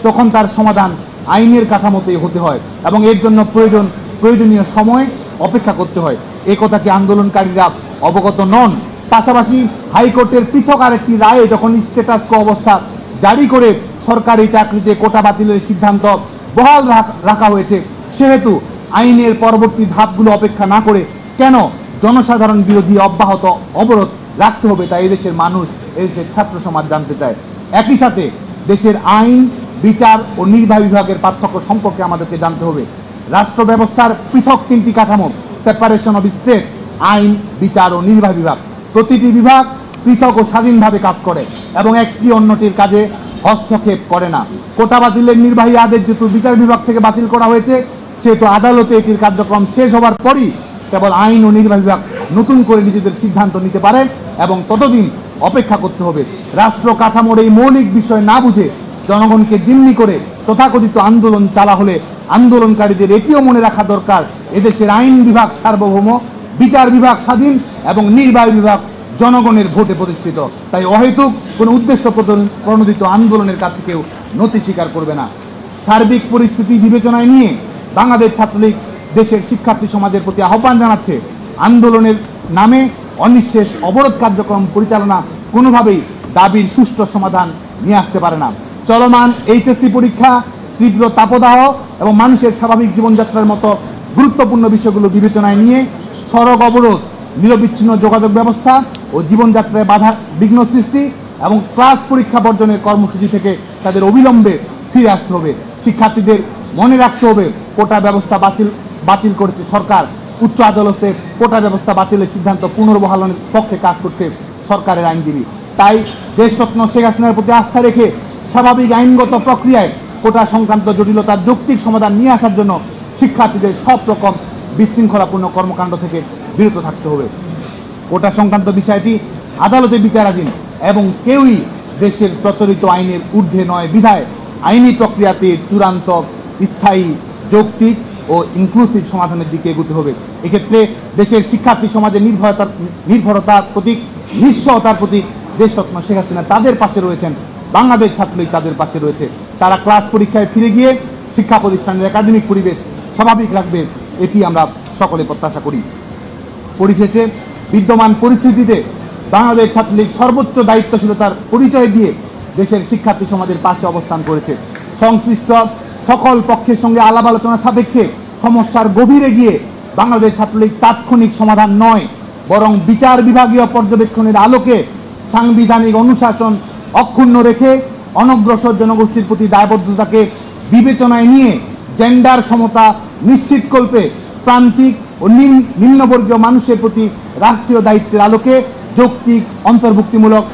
তখন তার সমাধান আইনের কাঠামোতেই হতে হয় এবং এর জন্য প্রয়োজন, প্রয়োজনীয় সময় অপেক্ষা করতে হয়। এ কথাকে আন্দোলনকারীরা অবগত নন। পাশাপাশি হাইকোর্টের পৃথক আরেকটি রায়ে যখন স্ট্যাটাস কো অবস্থা জারি করে সরকারি চাকরিতে কোটা বাতিলের সিদ্ধান্ত বহাল রাখা হয়েছে। সেহেতু আইনের পরবর্তী ধাপগুলো অপেক্ষা না করে কেন জনসাধারণ বিরোধী অব্যাহত অবরোধ রাখতে হবে তা এদেশের মানুষ, এদেশের ছাত্র সমাজ জানতে চায়। একই সাথে দেশের আইন, বিচার ও নির্বাহী বিভাগের পার্থক্য সম্পর্কে আমাদেরকে জানতে হবে। রাষ্ট্র ব্যবস্থার পৃথক তিনটি কাঠামো সেপারেশন অফ স্টেট আইন, বিচার ও নির্বাহী বিভাগ। প্রতিটি বিভাগ পৃথক ও স্বাধীনভাবে কাজ করে এবং একটি অন্যটির কাজে হস্তক্ষেপ করে না। কোটা বাতিলের নির্বাহী আদেশ যেহেতু বিচার বিভাগ থেকে বাতিল করা হয়েছে, সেহেতু আদালতে এটির কার্যক্রম শেষ হওয়ার পরই কেবল আইন ও নির্বাহী বিভাগ নতুন করে নিজেদের সিদ্ধান্ত নিতে পারে এবং ততদিন অপেক্ষা করতে হবে। রাষ্ট্র কাঠামোর এই মৌলিক বিষয় না বুঝে জনগণকে জিম্মি করে তথাকথিত আন্দোলন চালা হলে আন্দোলনকারীদের এটিও মনে রাখা দরকার, এদেশের আইন বিভাগ সার্বভৌম, বিচার বিভাগ স্বাধীন এবং নির্বাহী বিভাগ জনগণের ভোটে প্রতিষ্ঠিত। তাই অহেতুক কোনো উদ্দেশ্য প্রণ- প্রণোদিত আন্দোলনের কাছে কেউ নতি স্বীকার করবে না। সার্বিক পরিস্থিতি বিবেচনায় নিয়ে বাংলাদেশ ছাত্রলীগ দেশের শিক্ষার্থী সমাজের প্রতি আহ্বান জানাচ্ছে, আন্দোলনের নামে অনিঃশেষ অবরোধ কার্যক্রম পরিচালনা কোনোভাবেই দাবির সুষ্ঠু সমাধান নিয়ে আসতে পারে না। চলমান এইচএসসি পরীক্ষা তীব্র তাপদাহ এবং মানুষের স্বাভাবিক জীবনযাত্রার মতো গুরুত্বপূর্ণ বিষয়গুলো বিবেচনায় নিয়ে সড়ক অবরোধ নিরবিচ্ছিন্ন যোগাযোগ ব্যবস্থা ও জীবনযাত্রায় বাধা, বিঘ্ন সৃষ্টি এবং ক্লাস পরীক্ষা বর্জনের কর্মসূচি থেকে তাদের অবিলম্বে ফিরে আসতে হবে। শিক্ষার্থীদের মনে রাখতে হবে, কোটা ব্যবস্থা বাতিল বাতিল করেছে সরকার। উচ্চ আদালতে কোটা ব্যবস্থা বাতিলের সিদ্ধান্ত পুনর্বহালনের পক্ষে কাজ করছে সরকারের আইনজীবী। তাই দেশরত্ন শেখ হাসিনার প্রতি আস্থা রেখে স্বাভাবিক আইনগত প্রক্রিয়ায় কোটা সংক্রান্ত জটিলতার যৌক্তিক সমাধান নিয়ে আসার জন্য শিক্ষার্থীদের সব রকম বিশৃঙ্খলাপূর্ণ কর্মকাণ্ড থেকে বিরত থাকতে হবে। কোটা সংক্রান্ত বিষয়টি আদালতে বিচারাধীন এবং কেউই দেশের প্রচলিত আইনের ঊর্ধ্বে নয়। বিধায় আইনি প্রক্রিয়াতে চূড়ান্ত স্থায়ী, যৌক্তিক ও ইনক্লুসিভ সমাধানের দিকে এগোতে হবে। এক্ষেত্রে দেশের শিক্ষার্থী সমাজের নির্ভরতার নির্ভরতার প্রতীক নিঃস্বতার প্রতীক দেশরত্ন শেখ হাসিনা তাদের পাশে রয়েছেন। বাংলাদেশ ছাত্রলীগ তাদের পাশে রয়েছে। তারা ক্লাস পরীক্ষায় ফিরে গিয়ে শিক্ষা প্রতিষ্ঠানের একাডেমিক পরিবেশ স্বাভাবিক রাখবে, এটি আমরা সকলে প্রত্যাশা করি। পরিশেষে বিদ্যমান পরিস্থিতিতে বাংলাদেশ ছাত্রলীগ সর্বোচ্চ দায়িত্বশীলতার পরিচয় দিয়ে দেশের শিক্ষার্থী সমাজের পাশে অবস্থান করেছে। সংশ্লিষ্ট সকল পক্ষের সঙ্গে আলাপ আলোচনা সাপেক্ষে সমস্যার গভীরে গিয়ে বাংলাদেশ ছাত্রলীগ তাৎক্ষণিক সমাধান নয়, বরং বিচার বিভাগীয় পর্যবেক্ষণের আলোকে সাংবিধানিক অনুশাসন অক্ষুণ্ণ রেখে অনগ্রসর জনগোষ্ঠীর প্রতি দায়বদ্ধতাকে বিবেচনায় নিয়ে জেন্ডার সমতা নিশ্চিতকল্পে প্রান্তিক ও নিম্নবর্গীয় মানুষের প্রতি রাষ্ট্রীয় দায়িত্বের আলোকে যৌক্তিক, অন্তর্ভুক্তিমূলক,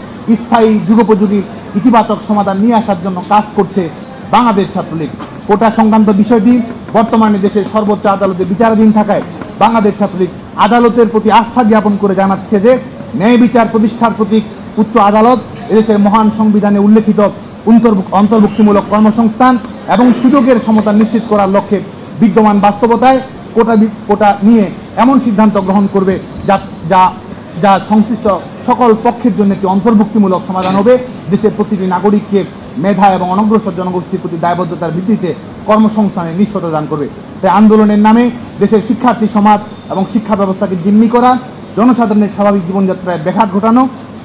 স্থায়ী যুগোপযোগী ইতিবাচক সমাধান নিয়ে আসার জন্য কাজ করছে বাংলাদেশ ছাত্রলীগ। কোটা সংক্রান্ত বিষয়টি বর্তমানে দেশের সর্বোচ্চ আদালতে বিচারাধীন থাকায় বাংলাদেশ ছাত্রলীগ আদালতের প্রতি আস্থা জ্ঞাপন করে জানাচ্ছে যে, ন্যায় বিচার প্রতিষ্ঠার প্রতীক উচ্চ আদালত, এদেশের মহান সংবিধানে উল্লেখিত অন্তর্ভুক্তিমূলক কর্মসংস্থান এবং সুযোগের সমতা নিশ্চিত করার লক্ষ্যে বিদ্যমান বাস্তবতায় কোটা কোটা নিয়ে এমন সিদ্ধান্ত গ্রহণ করবে যা যা যা সংশ্লিষ্ট সকল পক্ষের জন্য একটি অন্তর্ভুক্তিমূলক সমাধান হবে। দেশের প্রতিটি নাগরিককে মেধা এবং অনগ্রসর জনগোষ্ঠীর প্রতি দায়বদ্ধতার ভিত্তিতে কর্মসংস্থানের নিশ্চয়তা দান করবে। তাই আন্দোলনের নামে দেশের শিক্ষার্থী সমাজ এবং শিক্ষা ব্যবস্থাকে জিম্মি করা, জনসাধারণের স্বাভাবিক জীবনযাত্রায় ব্যাঘাত ঘটানো,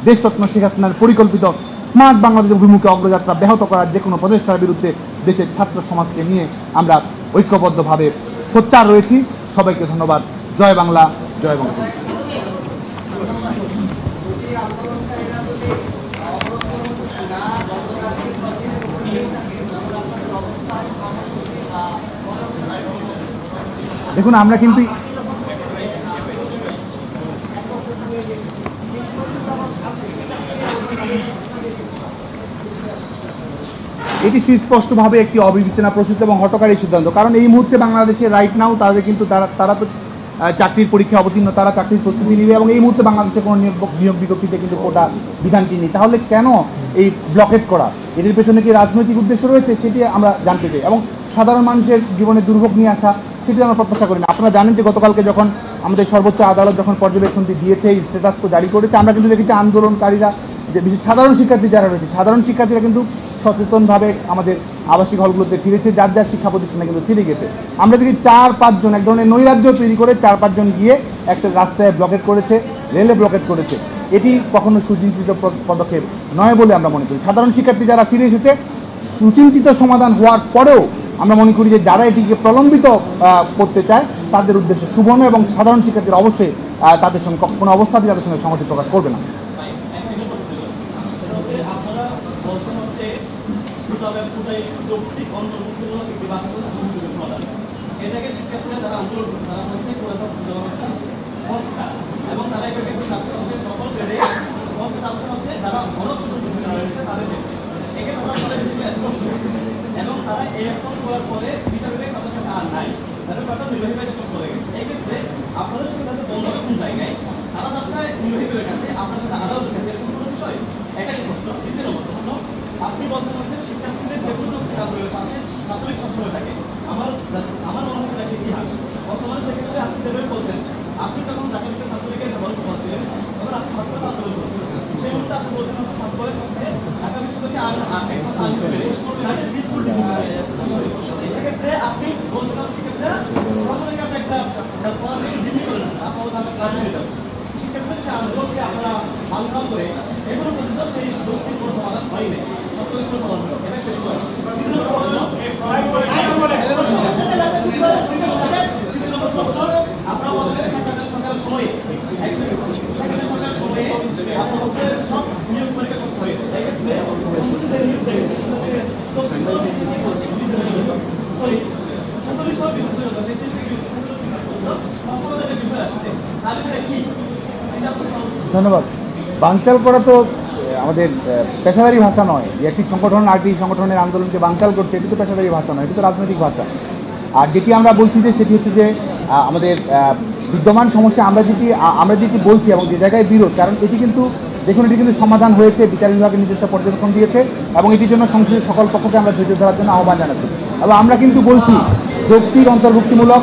দেশরত্ন শেখ হাসিনার পরিকল্পিত স্মার্ট বাংলাদেশ অভিমুখে অগ্রযাত্রা ব্যাহত করার যে কোনো প্রচেষ্টার বিরুদ্ধে দেশের ছাত্র সমাজকে নিয়ে আমরা ঐক্যবদ্ধভাবে সোচ্চার রয়েছি। সবাইকে ধন্যবাদ। জয় বাংলা জয় বাংলা দেখুন আমরা কিন্তু এটি সুস্পষ্টভাবে একটি অবিবেচনা, প্রসূত এবং হটকারী সিদ্ধান্ত। কারণ এই মুহূর্তে বাংলাদেশে রাইট নাও তাদের কিন্তু তারা তারা তো চাকরির পরীক্ষা অবতীর্ণ, তারা চাকরির প্রস্তুতি নেবে এবং এই মুহূর্তে বাংলাদেশে কোনো নিয়োগ বিজ্ঞপ্তিতে কিন্তু কোটা বিধানটি নেই তাহলে কেন এই ব্লকেট করা? এটির পেছনে কি রাজনৈতিক উদ্দেশ্য রয়েছে? সেটি আমরা জানতে চাই। এবং সাধারণ মানুষের জীবনে দুর্ভোগ নিয়ে আসা, সেটি আমরা প্রত্যাশা করি না। আপনারা জানেন যে গতকালকে যখন আমাদের সর্বোচ্চ আদালত যখন পর্যবেক্ষণটি দিয়েছে, এই স্ট্যাটাস জারি করেছে, আমরা কিন্তু দেখেছি আন্দোলনকারীরা, যে সাধারণ শিক্ষার্থী যারা রয়েছে, সাধারণ শিক্ষার্থীরা কিন্তু সচেতনভাবে আমাদের আবাসিক হলগুলোতে ফিরেছে, যার যার শিক্ষা প্রতিষ্ঠানে কিন্তু ফিরে গেছে। আমরা দেখি চার, পাঁচজন এক ধরনের নৈরাজ্য তৈরি করে চার, পাঁচজন গিয়ে একটা রাস্তায় ব্লকেট করেছে রেলে ব্লকেট করেছে। এটি কখনো সুচিন্তিত পদক্ষেপ নয় বলে আমরা মনে করি। সাধারণ শিক্ষার্থী যারা ফিরে এসেছে, সুচিন্তিত সমাধান হওয়ার পরেও আমরা মনে করি যে যারা এটিকে প্রলম্বিত করতে চায়, তাদের উদ্দেশ্যে সুবর্ণ এবং সাধারণ শিক্ষার্থীরা অবশ্যই তাদের সঙ্গে কোনো অবস্থাতেই তাদের সঙ্গে সংহতি প্রকাশ করবে না আপনারা বলছেন হচ্ছে তারা হচ্ছে স্পষ্ট করার পরে বিচারের তাদের কাছে নাই। তাদের কথা আপনাদের সঙ্গে তাদের দ্বন্দ্ব কোন জায়গায়? তারা প্রশ্ন। দ্বিতীয় নম্বর আপনি বলছেন হচ্ছে শিক্ষার্থীদের যে কোনো কাজ আছে সবসময় থাকে। আমার আমার মনে হয় তাকে ইতিহাস। বর্তমানে সেক্ষেত্রে আপনি যেভাবে বলছেন, আপনি যখন ঢাকা বিশ্ব ছাত্রলীগের সভাপতি করছিলেন, তখন আপনি ছাত্ররা আন্দোলন করছিলেন সেই মুহূর্তে আপনি বলছেন আপনার ছাত্র বয়স হচ্ছে ঢাকা বিশ্ব থেকে আর এখন আন্দোলন সেক্ষেত্রে আপনি বলছেন হচ্ছে শিক্ষার্থীরা প্রশাসনের কাছে একটা পড়াশোনা জিম্মি করেন আপনার তাদের ক্লাস নিয়ে যাবেন সেক্ষেত্রে সে আন্দোলনকে আপনারা আলোচনা করে এখনও পর্যন্ত সেই যৌক্তিক কোনো সমাধান হয়নি সত্যিক কোনো সমাধান হয়নি। এটা শেষ করে তৃতীয় নম্বর প্রশ্ন, আপনারা বলছেন সরকারের সরকারের সময়ে সরকারের সরকারের সময়ে আপনার হচ্ছে সব নিয়োগ পরীক্ষা করতে হয়েছে সেই ক্ষেত্রে যে নিয়োগ দেয়, সেক্ষেত্রে চব্বিশ জন সরি সাতচল্লিশ জন বিদ্যুৎ তেত্রিশ থেকে বাস্তবতার যে বিষয় আসছে তার বিষয়টা কি এটা আপনার ধন্যবাদ। বানচাল করা তো আমাদের পেশাদারি ভাষা নয়। যে একটি সংগঠন আরেকটি সংগঠনের আন্দোলনকে বানচাল করছে, এটি তো পেশাদারি ভাষা নয়, এটি তো রাজনৈতিক ভাষা। আর যেটি আমরা বলছি যে, সেটি হচ্ছে যে আমাদের বিদ্যমান সমস্যা, আমরা যেটি আমরা যেটি বলছি এবং যে জায়গায় বিরোধ, কারণ এটি কিন্তু, দেখুন, এটি কিন্তু সমাধান হয়েছে, বিচার বিভাগের নিজস্ব পর্যবেক্ষণ দিয়েছে, এবং এটির জন্য সংসদের সকল পক্ষকে আমরা ধৈর্য ধরার জন্য আহ্বান জানাচ্ছি। এবং আমরা কিন্তু বলছি যৌক্তিক অন্তর্ভুক্তিমূলক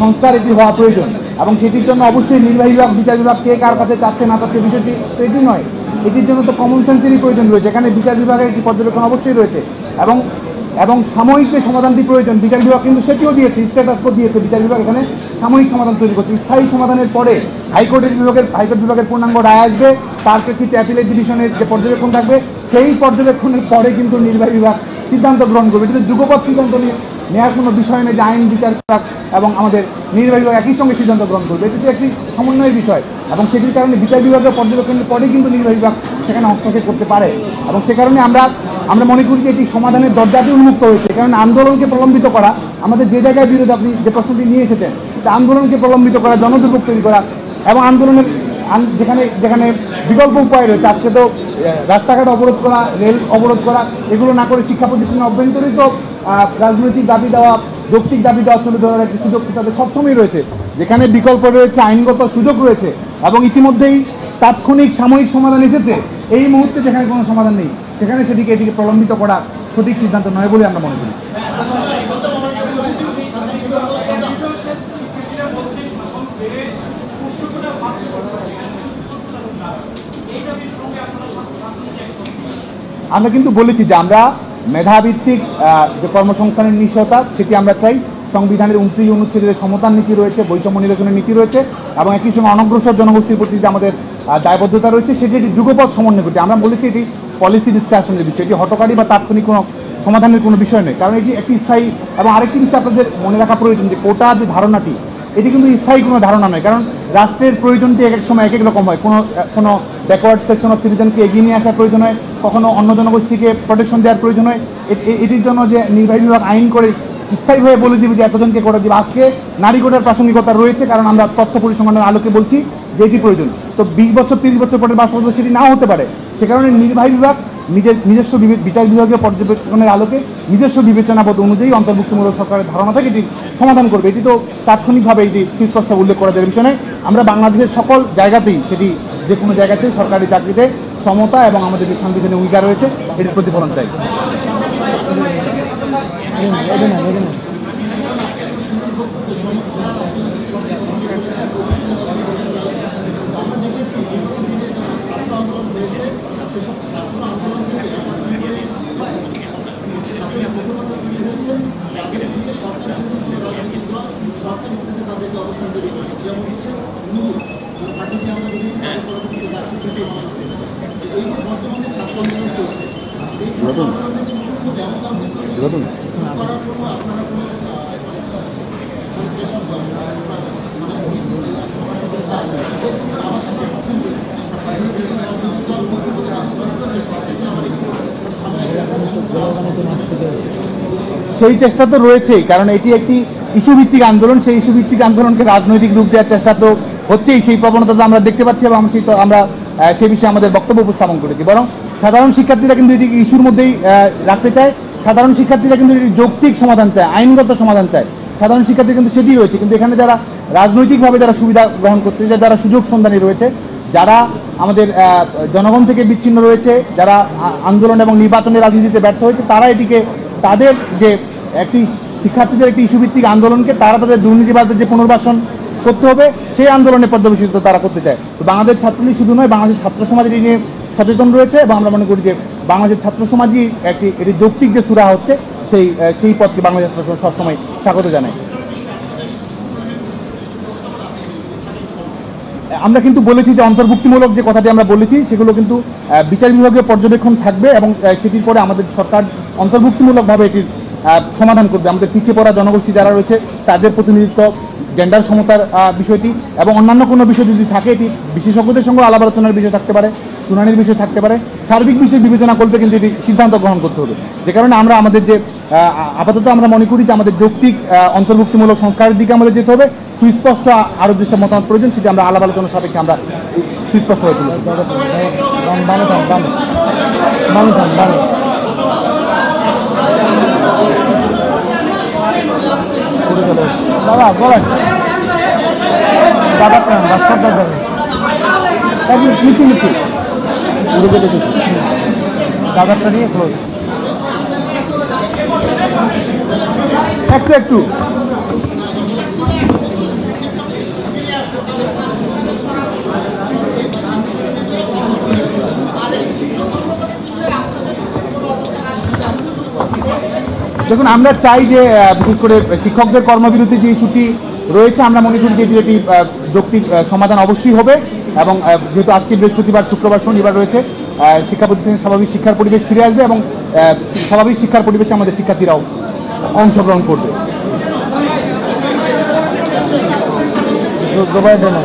সংস্কার এটি হওয়া প্রয়োজন। এবং সেটির জন্য অবশ্যই নির্বাহী বিভাগ, বিচার বিভাগ কে কার কাছে চাচ্ছে, না চাচ্ছে বিষয়টি এটি নয়। এটির জন্য তো কমন সেন্সেরই প্রয়োজন রয়েছে। এখানে বিচার বিভাগের একটি পর্যবেক্ষণ অবশ্যই রয়েছে এবং এবং সাময়িক যে সমাধানটি প্রয়োজন, বিচার বিভাগ কিন্তু সেটিও দিয়েছে স্ট্যাটাস দিয়েছে বিচার বিভাগ এখানে সাময়িক সমাধান তৈরি করছে। স্থায়ী সমাধানের পরে হাইকোর্টের বিভাগের, হাইকোর্ট বিভাগের পূর্ণাঙ্গ রায় আসবে, তার প্রেক্ষিতে অ্যাপিলেট ডিভিশনের যে পর্যবেক্ষণ থাকবে, সেই পর্যবেক্ষণের পরে কিন্তু নির্বাহী বিভাগ সিদ্ধান্ত গ্রহণ করবে। এটি তো যুগপৎ সিদ্ধান্ত নিয়ে নেওয়ার কোনো বিষয় নেই যে আইন বিচার এবং আমাদের নির্বাহী বিভাগ একই সঙ্গে সিদ্ধান্ত গ্রহণ করবে। এটি তো একটি সমন্বয়ের বিষয় এবং সেটির কারণে বিচার বিভাগের পর্যবেক্ষণের পরে কিন্তু নির্বাহী বিভাগ সেখানে হস্তক্ষেপ করতে পারে। এবং সে কারণে আমরা আমরা মনে করি যে এটি সমাধানের দরজাটি উন্মুক্ত হয়েছে। কারণ আন্দোলনকে প্রলম্বিত করা, আমাদের যে জায়গায় বিরোধ আপনি যে প্রশ্নটি নিয়ে এসেছেন আন্দোলনকে প্রলম্বিত করা, জনদুর্ভোগ তৈরি করা এবং আন্দোলনের যেখানে যেখানে বিকল্প উপায় রয়েছে। আজকে তো রাস্তাঘাট অবরোধ করা, রেল অবরোধ করা, এগুলো না করে শিক্ষা প্রতিষ্ঠানের অভ্যন্তরেই তো রাজনৈতিক দাবি দেওয়া, যৌক্তিক দাবি দেওয়া, তুলে ধরার একটি সুযোগ তাদের সবসময় রয়েছে। যেখানে বিকল্প রয়েছে, আইনগত সুযোগ রয়েছে এবং ইতিমধ্যেই তাৎক্ষণিক সাময়িক সমাধান এসেছে। এই মুহূর্তে যেখানে কোনো সমাধান নেই, সেখানে সেদিকে এটিকে প্রলম্বিত করা সঠিক সিদ্ধান্ত নয় বলে আমরা মনে করি। আমরা কিন্তু বলেছি যে আমরা মেধাভিত্তিক যে কর্মসংস্থানের নিশ্চয়তা, সেটি আমরা চাই। সংবিধানের উনত্রিশ অনুচ্ছেদের সমতার নীতি রয়েছে, বৈষম্য নিরসনের নীতি রয়েছে, এবং একই সঙ্গে অনগ্রসর জনগোষ্ঠীর প্রতি যে আমাদের দায়বদ্ধতা রয়েছে, সেটি একটি যুগপথ সমন্বয় করছে আমরা বলেছি এটি পলিসি ডিসকাশনের বিষয়। এটি হটকারী বা তাৎক্ষণিক কোনো সমাধানের কোনো বিষয় নয়, কারণ এটি একটি স্থায়ী এবং আরেকটি বিষয় আপনাদের মনে রাখা প্রয়োজন যে কোটা যে ধারণাটি এটি কিন্তু স্থায়ী কোনো ধারণা নয়, কারণ রাষ্ট্রের প্রয়োজনটি এক এক সময় এক এক রকম হয়। কোনো কোনো ব্যাকওয়ার্ড সেকশন অফ সিটিজেনকে এগিয়ে নিয়ে আসার প্রয়োজন হয়, কখনো অন্য জনগোষ্ঠীকে প্রোটেকশন দেওয়ার প্রয়োজন হয়। এটির জন্য যে নির্বাহী বিভাগ আইন করে স্থায়ীভাবে বলে দিবে যে এতজনকে করে দিবে আজকে নারী কোটার প্রাসঙ্গিকতা রয়েছে, কারণ আমরা তথ্য পরিসংখ্যানের আলোকে বলছি যে এটি প্রয়োজন। তো বিশ বছর, তিরিশ বছর পরে বাস্তবতা সেটি নাও হতে পারে। সে কারণে নির্বাহী বিভাগ নিজের নিজস্ব বিচার বিভাগীয় পর্যবেক্ষণের আলোকে নিজস্ব বিবেচনাবোধ অনুযায়ী অন্তর্ভুক্তিমূলক সরকারের ধারণা থেকে এটি সমাধান করবে। এটি তো তাৎক্ষণিকভাবে এটি সুস্পষ্ট উল্লেখ করা যায় বিষয়ে আমরা বাংলাদেশের সকল জায়গাতেই সেটি যে কোনো জায়গাতেই সরকারি চাকরিতে সমতা এবং আমাদের যে সাংবিধানিক অঙ্গীকার রয়েছে, এটির প্রতিফলন চাই। সেই চেষ্টা তো রয়েছেই, কারণ এটি একটি ইস্যু ভিত্তিক আন্দোলন, সেই ইস্যু ভিত্তিক আন্দোলনকে রাজনৈতিক রূপ দেওয়ার চেষ্টা তো হচ্ছেই, সেই প্রবণতা আমরা দেখতে পাচ্ছি এবং আমরা সেই বিষয়ে আমাদের বক্তব্য উপস্থাপন করেছি। বরং সাধারণ শিক্ষার্থীরা কিন্তু এটিকে ইস্যুর মধ্যেই রাখতে চায়। সাধারণ শিক্ষার্থীরা কিন্তু এটি যৌক্তিক সমাধান চায়, আইনগত সমাধান চায়। সাধারণ শিক্ষার্থী কিন্তু সেটি রয়েছে, কিন্তু এখানে যারা রাজনৈতিকভাবে যারা সুবিধা গ্রহণ করতে যারা সুযোগ সন্ধানী রয়েছে, যারা আমাদের জনগণ থেকে বিচ্ছিন্ন রয়েছে, যারা আন্দোলন এবং নির্বাচনের রাজনীতিতে ব্যর্থ হয়েছে, তারা এটিকে, তাদের যে একটি শিক্ষার্থীদের একটি ইস্যুভিত্তিক আন্দোলনকে, তারা তাদের দুর্নীতিবাদের যে পুনর্বাসন করতে হবে, সেই আন্দোলনে পর্যবেসিত তারা করতে চায়। তো বাংলাদেশ ছাত্রলীগ শুধু নয় বাংলাদেশ ছাত্র সমাজ এটি নিয়ে সচেতন রয়েছে এবং আমরা মনে করি যে বাংলাদেশ ছাত্র সমাজই একটি এটি যৌক্তিক যে সুরা হচ্ছে, সেই সেই পথকে বাংলাদেশ ছাত্র সমাজ সবসময় স্বাগত জানায়। আমরা কিন্তু বলেছি যে অন্তর্ভুক্তিমূলক যে কথাটি আমরা বলেছি, সেগুলো কিন্তু বিচার বিভাগীয় পর্যবেক্ষণ থাকবে এবং সেটির পরে আমাদের সরকার অন্তর্ভুক্তিমূলকভাবে এটির সমাধান করবে। আমাদের পিছিয়ে পড়া জনগোষ্ঠী যারা রয়েছে, তাদের প্রতিনিধিত্ব জেন্ডার সমতার বিষয়টি এবং অন্যান্য কোনো বিষয় যদি থাকে, এটি বিশেষজ্ঞদের সঙ্গে আলাপ আলোচনার বিষয় থাকতে পারে, শুনানির বিষয় থাকতে পারে, সার্বিক বিষয় বিবেচনা করতে কিন্তু এটি সিদ্ধান্ত গ্রহণ করতে হবে। যে কারণে আমরা আমাদের যে আপাতত আমরা মনে করি যে আমাদের যৌক্তিক অন্তর্ভুক্তিমূলক সংস্কারের দিকে আমাদের যেতে হবে, সুস্পষ্ট আরও যেসব মতামত প্রয়োজন, সেটি আমরা আলাপ আলোচনা সাপেক্ষে আমরা সুস্পষ্ট হয়ে তুলব। বাবা বলেন। দাদা রাস্তার দাদা দাদারটা নিয়ে ক্লোজ একটু একটু। দেখুন, আমরা চাই যে বিশেষ করে শিক্ষকদের কর্মবিরতি যে ইস্যুটি রয়েছে, আমরা মনে করি যে এটির একটি যৌক্তিক সমাধান অবশ্যই হবে এবং যেহেতু আজকে বৃহস্পতিবার, শুক্রবার, শনিবার রয়েছে শিক্ষা প্রতিষ্ঠানের স্বাভাবিক শিক্ষার পরিবেশ ফিরে আসবে এবং স্বাভাবিক শিক্ষার পরিবেশে আমাদের শিক্ষার্থীরাও অংশগ্রহণ করবে। জবাই দেন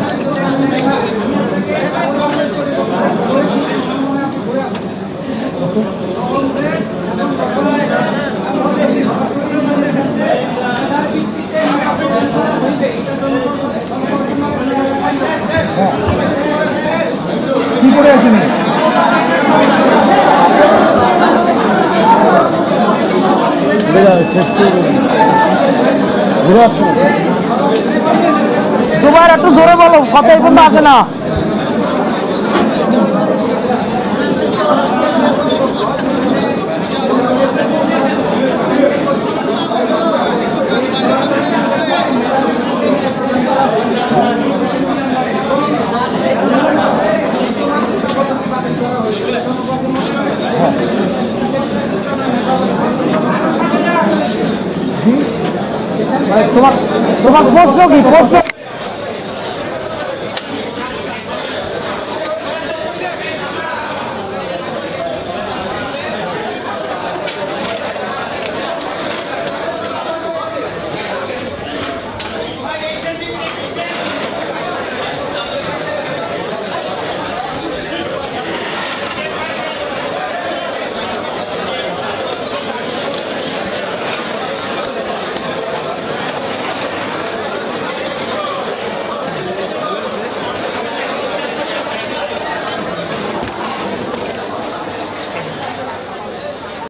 কি তোমার একটু জোরে বলো কথা এই পর্যন্ত আসে না। তোমার তোমার প্রশ্ন কি প্রশ্ন